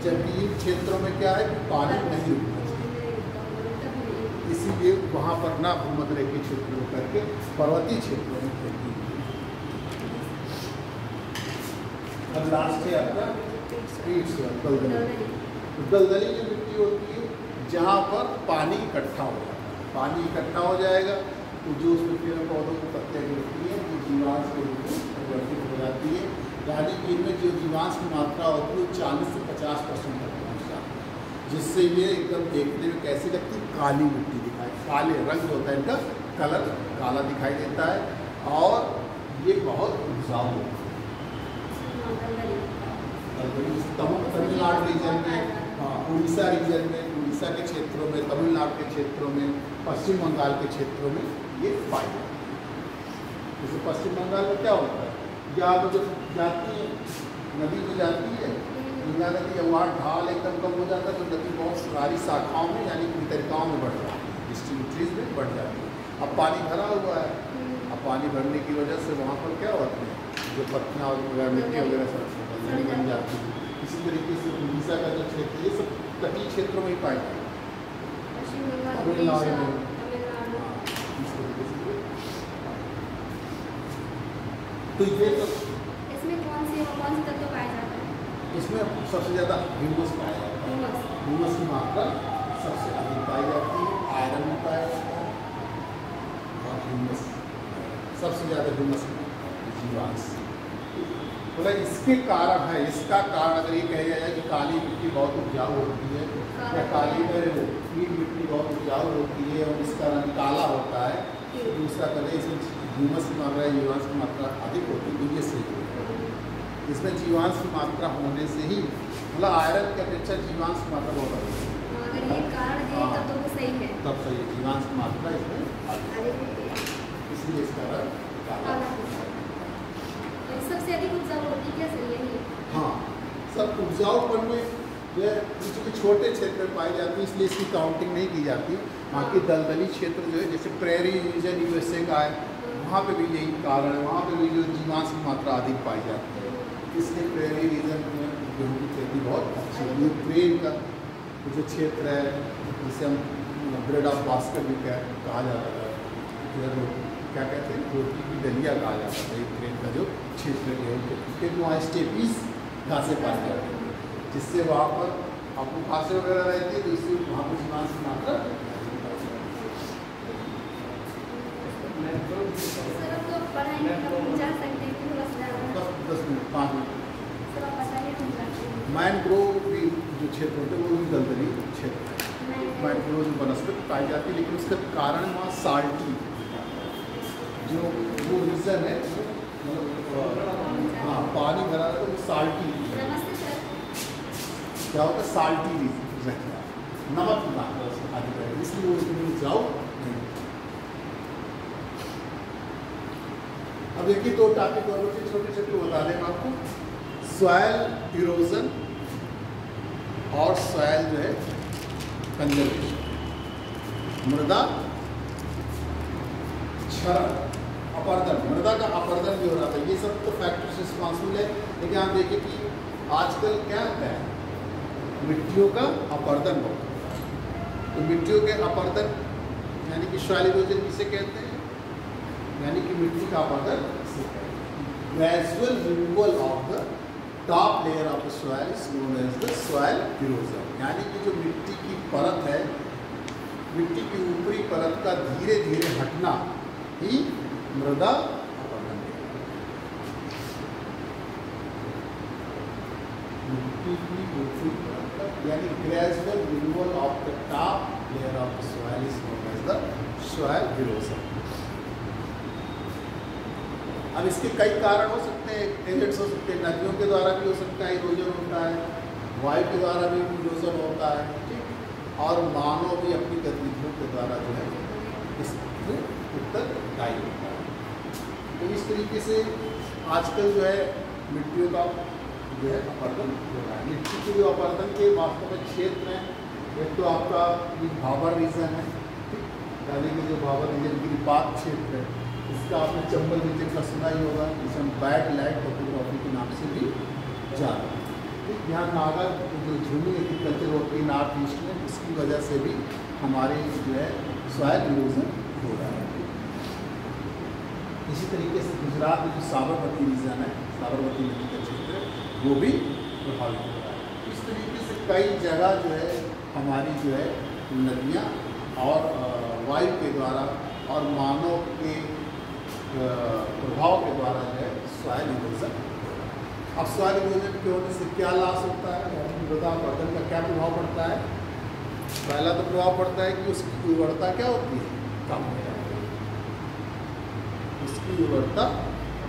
जबकि इन क्षेत्रों में क्या है कि पानी नहीं रुकता इसीलिए वहाँ पर ना भूमध्य रेखीय क्षेत्र में करके पर्वतीय क्षेत्रों में खेती अब लास्ट है आपका? दलदली। तो दलदली जो मिट्टी होती है जहाँ पर पानी इकट्ठा हो जाता है। पानी इकट्ठा हो जाएगा तो जो उसमें पेड़ पौधों की पत्तियाँ गिरती हैं, वो जीवांश के रूप में परिवर्तित हो जाती है। यानी कि इनमें जो जीवांश की मात्रा होती है, वो चालीस से पचास परसेंट तक पहुँच जाती है। जिससे ये एकदम देखने में कैसी लगती काली मिट्टी काले रंग जो होता है इनका कलर काला दिखाई देता है और ये बहुत उपजाऊ होता है। तमिलनाडु रीजन में हाँ उड़ीसा रीजन में उड़ीसा के क्षेत्रों में तमिलनाडु के क्षेत्रों में पश्चिम बंगाल के क्षेत्रों में ये पाई जाती है। जैसे पश्चिम बंगाल में क्या होता है? या तो जब जाती है नदी में जाती है गंगा नदी है वहाँ ढाल एकदम कम हो जाता है तो नदी बहुत सारी शाखाओं में यानी कि वितरिकाओं में बढ़ जाती है। डिस्ट्रीब्यूटरीज में बढ़ जाती है। अब पानी भरा हुआ है। अब पानी भरने की वजह से वहाँ पर क्या होते हैं? जो पत्तियाँ वगैरह मिट्टी वगैरह सब दलदली बन जाती है। इसी तरीके से उड़ीसा का जो क्षेत्र है, ये सब तटीय क्षेत्रों में ही पाए जाते हैं। तमिलनाडु। में इस तरीके से तो ये तो
इसमें कौन से कौन से तत्व पाए जाते हैं?
इसमें सबसे ज़्यादा ह्यूमस पाया जाता है।
ह्यूमस
की मात्रा सबसे अधिक पाई जाती है। आयरन भी पाया जाता है और ह्यूमस सबसे ज़्यादा ह्यूमस जीवांश। बोला इसके कारण है इसका कारण अगर ये कहा जाए कि काली मिट्टी बहुत उपजाऊ होती है या काली। में ईट मिट्टी बहुत उपजाऊ होती है और इसका रंग काला होता है तो दूसरा कलर इसमें ह्यूमस की मात्रा जीवांश की मात्रा अधिक होती है तो ये सही इसमें जीवांश की मात्रा होने से ही मतलब आयरन की अपेक्षा जीवांश की मात्रा बहुत अधिक है।
है तब सही है
तब सही है जीवांश की मात्रा इसमें। है।
है
इसलिए इसका रंग
है। सबसे अधिक उपजाऊ होती क्या सही है?
हाँ सब उपजाऊपन में जो है चूँकि छोटे क्षेत्र में पाई जाती है इसलिए इसकी काउंटिंग नहीं की जाती। बाकी दलदली क्षेत्र जो है जैसे प्रेरी रीजन यूएसए का है वहाँ पे भी यही कारण है। वहाँ पे भी जो जीवांश की मात्रा अधिक पाई जाती है। इसलिए प्रेरी रीजन में गेहूँ की खेती बहुत अच्छी है। ये प्रेम का जो क्षेत्र है जिसे हम ब्रेड ऑफ़ बास्केट भी कह कहा जाता है जो है क्या कहते हैं? रोटी की दलिया कहा जाता था ये ट्रेन का जो क्षेत्र है गेहूँ के क्योंकि वहाँ स्टेपीस घासें पाई जाती हैं जिससे वहाँ पर आपको घासें वगैरह रहती है तो इससे वहाँ पर जीवांश की मात्रा
सर अब पढ़ाई हम जा सकते कि बस ज़्यादा
दस दस मिनट पाँच मिनट।
सर आप बताइए हम जाते हैं?
मैनग्रोव भी जो क्षेत्र होते हैं वो भी दलदली क्षेत्र। है
मैं
जो वनस्पति पाई जाती है लेकिन उसका कारण वहाँ साल्टी जो वो रीज़न है मतलब हाँ पानी भरा है। वो साल्टी क्या होता है? साल्टी रीजन नमक की मात्रा है इसलिए वो इतनी उपजाऊ। अब देखिए दो टॉपिक और बच्चे छोटे छोटे बता दें मैं आपको। सॉयल इरोजन और सॉयल जो है कंजर्वेशन मृदा क्षरण अपर्दन। मृदा का अपर्दन भी हो रहा था। ये सब तो फैक्टर्स रिस्पॉन्सिबल है। लेकिन आप देखिए कि आजकल क्या होता है? मिट्टियों का अपर्दन होता है। तो मिट्टियों के अपर्दन, यानी कि इरोजन किसे कहते हैं? यानी कि मिट्टी का अपर्दन gradual removal of the top layer of the soil is known as the soil erosion यानी कि जो मिट्टी की परत है, मिट्टी की ऊपरी परत का धीरे धीरे हटना ही मृदा मिट्टी की ऊपरी परत यानी gradual removal of the top layer of the soil is known as the soil erosion अब इसके कई कारण हो सकते हैं एजेंट्स हो सकते हैं, नदियों के द्वारा भी हो सकता है, इरोजन होता है, वायु के द्वारा भी इरोजन होता है, ठीक? और मानव भी अपनी गतिविधियों के द्वारा जो है इस उत्तरदायी होता है। तो इस तरीके से आजकल जो है, मिट्टियों का जो है अपर्दन हो रहा है। मिट्टी के जो अपर्दन के वास्तव में क्षेत्र हैं, एक तो आपका भावर रीजन है, ठीक? यानी कि जो भावर रीजन बात क्षेत्र है इसका आपने चंबल रीजन का सुना ही होगा जिसे हम बैड लाइट फोटोग्राफी के नाम से भी जाना ठीक यहाँ नागा जो झूमी एग्रीकल्चर होती है नॉर्थ ईस्ट में इसकी वजह से भी हमारे जो है सॉयल इरोजन हो रहा है। इसी तरीके से गुजरात में जो साबरमती रीजन है, साबरमती नदी का क्षेत्र वो भी प्रभावित हो रहा है। इस तरीके से कई जगह जो है, हमारी जो है नदियाँ और वायु के द्वारा और मानव के प्रभाव के द्वारा है सॉयल इरोजन अब सॉयल इरोजन के होने से क्या लॉस होता है? मृदा अपरदन का क्या प्रभाव पड़ता है? पहला तो प्रभाव पड़ता है कि उसकी उर्वरता क्या होती है? कम हो जाती है। उसकी उर्वरता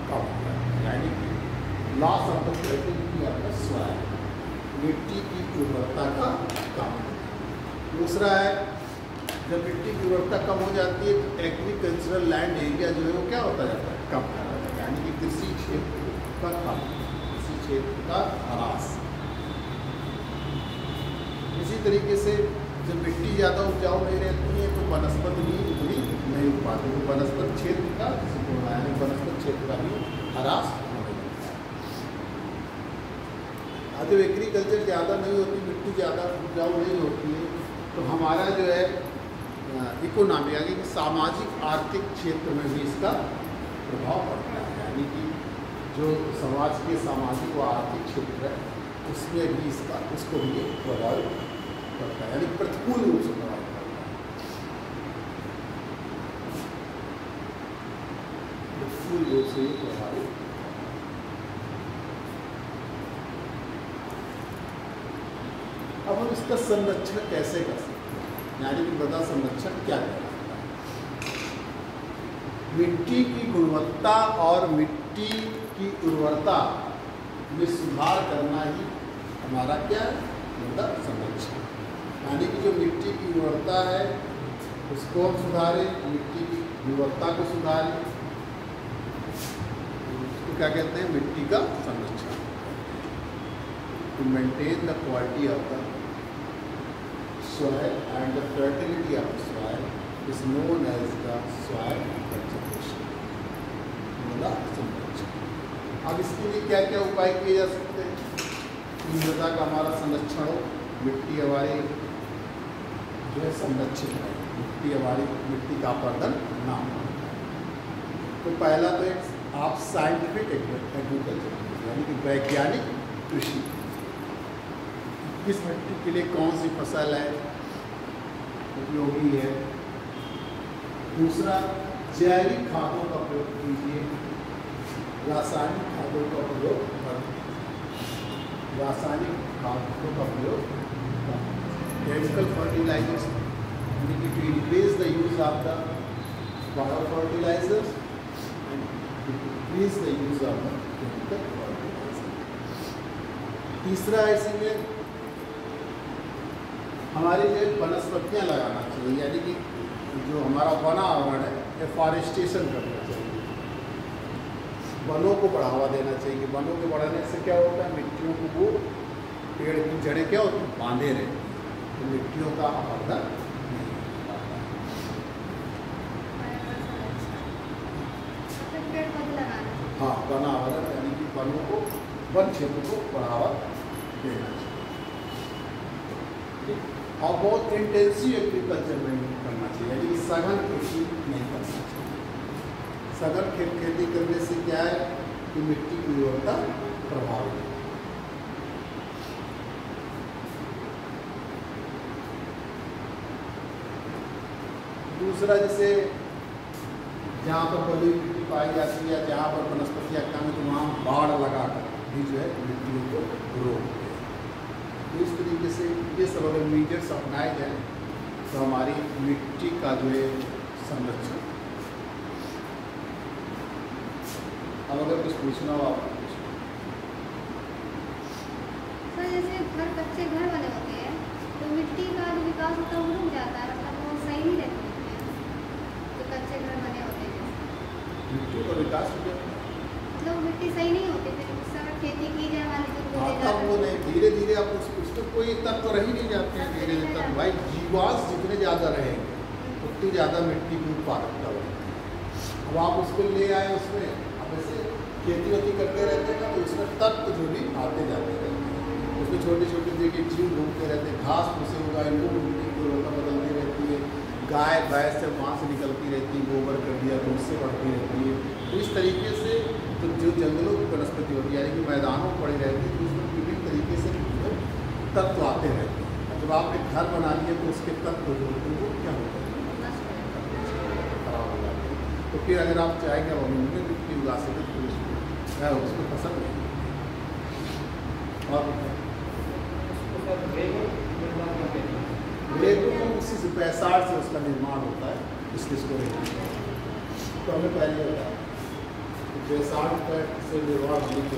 कम हो जाती है। यानी कि loss of the fertility of the soil मिट्टी की उर्वरता का कम दूसरा है जब मिट्टी की उर्वरता कम हो जाती है तो एग्रीकल्चरल लैंड एरिया जो है वो क्या होता जाता है? कम यानी कि कृषि क्षेत्र का कम, कृषि क्षेत्र का ह्रास। इसी तरीके से जब मिट्टी ज़्यादा उपजाऊ नहीं रहती है तो वनस्पति भी उतनी नहीं उग पाती वनस्पत क्षेत्र का है, वनस्पत क्षेत्र का भी ह्रास जब एग्रीकल्चर ज़्यादा नहीं होती, मिट्टी ज़्यादा उपजाऊ नहीं होती है तो हमारा जो है इकोनॉमी यानी कि सामाजिक, आर्थिक क्षेत्र में भी इसका प्रभाव पड़ता है। यानी कि जो समाज के सामाजिक व आर्थिक क्षेत्र है, उसमें भी इसका, उसको भी प्रभावित करता है, यानी प्रतिकूल रूप से प्रभावित करता है। प्रतिकूल रूप से प्रभावित अब हम इसका संरक्षण कैसे कर सकते यानी कि मृदा संरक्षण क्या है? मिट्टी की गुणवत्ता और मिट्टी की उर्वरता में सुधार करना ही हमारा क्या है? मृदा संरक्षण। यानी कि जो मिट्टी की उर्वरता है, उसको हम सुधारें, मिट्टी की गुणवत्ता को सुधारें। उसको क्या कहते हैं? मिट्टी का संरक्षण। To maintain the quality of the soil and the fertility of the soil is known as the soil conservation. मृदा संरक्षण अब इसके लिए क्या क्या उपाय किए जा सकते हैं? मृदा का हमारा संरक्षण हो, मिट्टी हमारी जो है संरक्षित है। मिट्टी हमारी, मिट्टी का अपरदन ना हो। तो पहला तो एक आप साइंटिफिक एग्रीकल्चर यानी कि वैज्ञानिक कृषि। किस मिट्टी के लिए कौन सी फ़सल है? उपयोगी है। दूसरा, जैविक खादों का प्रयोग कीजिए। रासायनिक खादों का प्रयोग रासायनिक खादों का प्रयोग केमिकल फर्टिलाइजर्स यानी कि to increase the use of the bio fertilizers increase the use of the chemical fertilizer तीसरा इसी में हमारे जो वनस्पतियाँ लगाना चाहिए, यानी कि जो हमारा वनावरण है फॉरेस्टेशन करना चाहिए। वनों को बढ़ावा देना चाहिए वनों के बढ़ाने से क्या होता है? मिट्टियों को वो पेड़ की जड़ें क्या होती बांधे रहती हैं। तो मिट्टियों का
चाहिए।
हाँ वनावरण, यानी कि वनों को, वन क्षेत्र को बढ़ावा देना चाहिए। ठीक। और बहुत इंटेंसिव एग्रीकल्चर में करना चाहिए, यानी कि सघन खेती नहीं करना चाहिए सघन खेत खेती करने से क्या है कि मिट्टी की उर्वरता प्रभावित है। दूसरा जैसे, जहाँ पर बलुई मिट्टी पाई जाती है, जहाँ पर वनस्पतियाँ कम है तो वहाँ बाढ़ लगा कर भी जो है मिट्टियों को रोकते हैं तो इस तरीके से ये सब अगर मीजर्स अपनाए जाएँ तो हमारी मिट्टी का जो है संरक्षण। अब अगर कुछ पूछना हो आप
सर जैसे घर कच्चे घर बने होते हैं तो मिट्टी का जो विकास होता है वो रुक जाता है मतलब वो सही नहीं रहते हैं। जो कच्चे घर बने होते हैं।
मिट्टी का विकास हो जाता है
सही नहीं होती फिर उस समय खेती की जाए मान लीजिए
हाँ धीरे धीरे आप उस उसमें कोई तत्व रह ही नहीं जाते हैं धीरे धीरे तब। भाई जीवास जितने ज़्यादा रहेंगे, उतनी ज़्यादा मिट्टी की उत्पादकता बढ़ेगी अब आप उसको ले आए उसमें, अब ऐसे खेती वेती करते रहते हैं ना तो उसमें तत्व जो भी आते जाते रहते हैं। उसमें छोटे छोटे देखिए जीव घूमते रहते हैं, घास फूसे उगाए वो उनकी गुणवत्ता बदलती रहती है, गाय भैंस से वहाँ से निकलती रहती है, गोबर कर दिया तो उससे बढ़ती रहती है। तो इस तरीके से तो जो जंगलों की वनस्पति होती है, यानी कि मैदानों में पड़ी रहती है तो उसमें विभिन्न तरीके से जो तत्व आते हैं। जब आपने घर बना लिया तो उसके तत्व जो होते हैं वो क्या होते हैं? खराब हो जाते हैं तो फिर अगर आप चाहेंगे अब अमूल्य मिट्टी उगा सकें तो उसको उसको पसंद नहीं और रेत तो उसी से पैंसाठ से उसका निर्माण होता है, इसलिए इसको रेत तो हमें पहले बताया पैंसाठ का से निर्माण होने की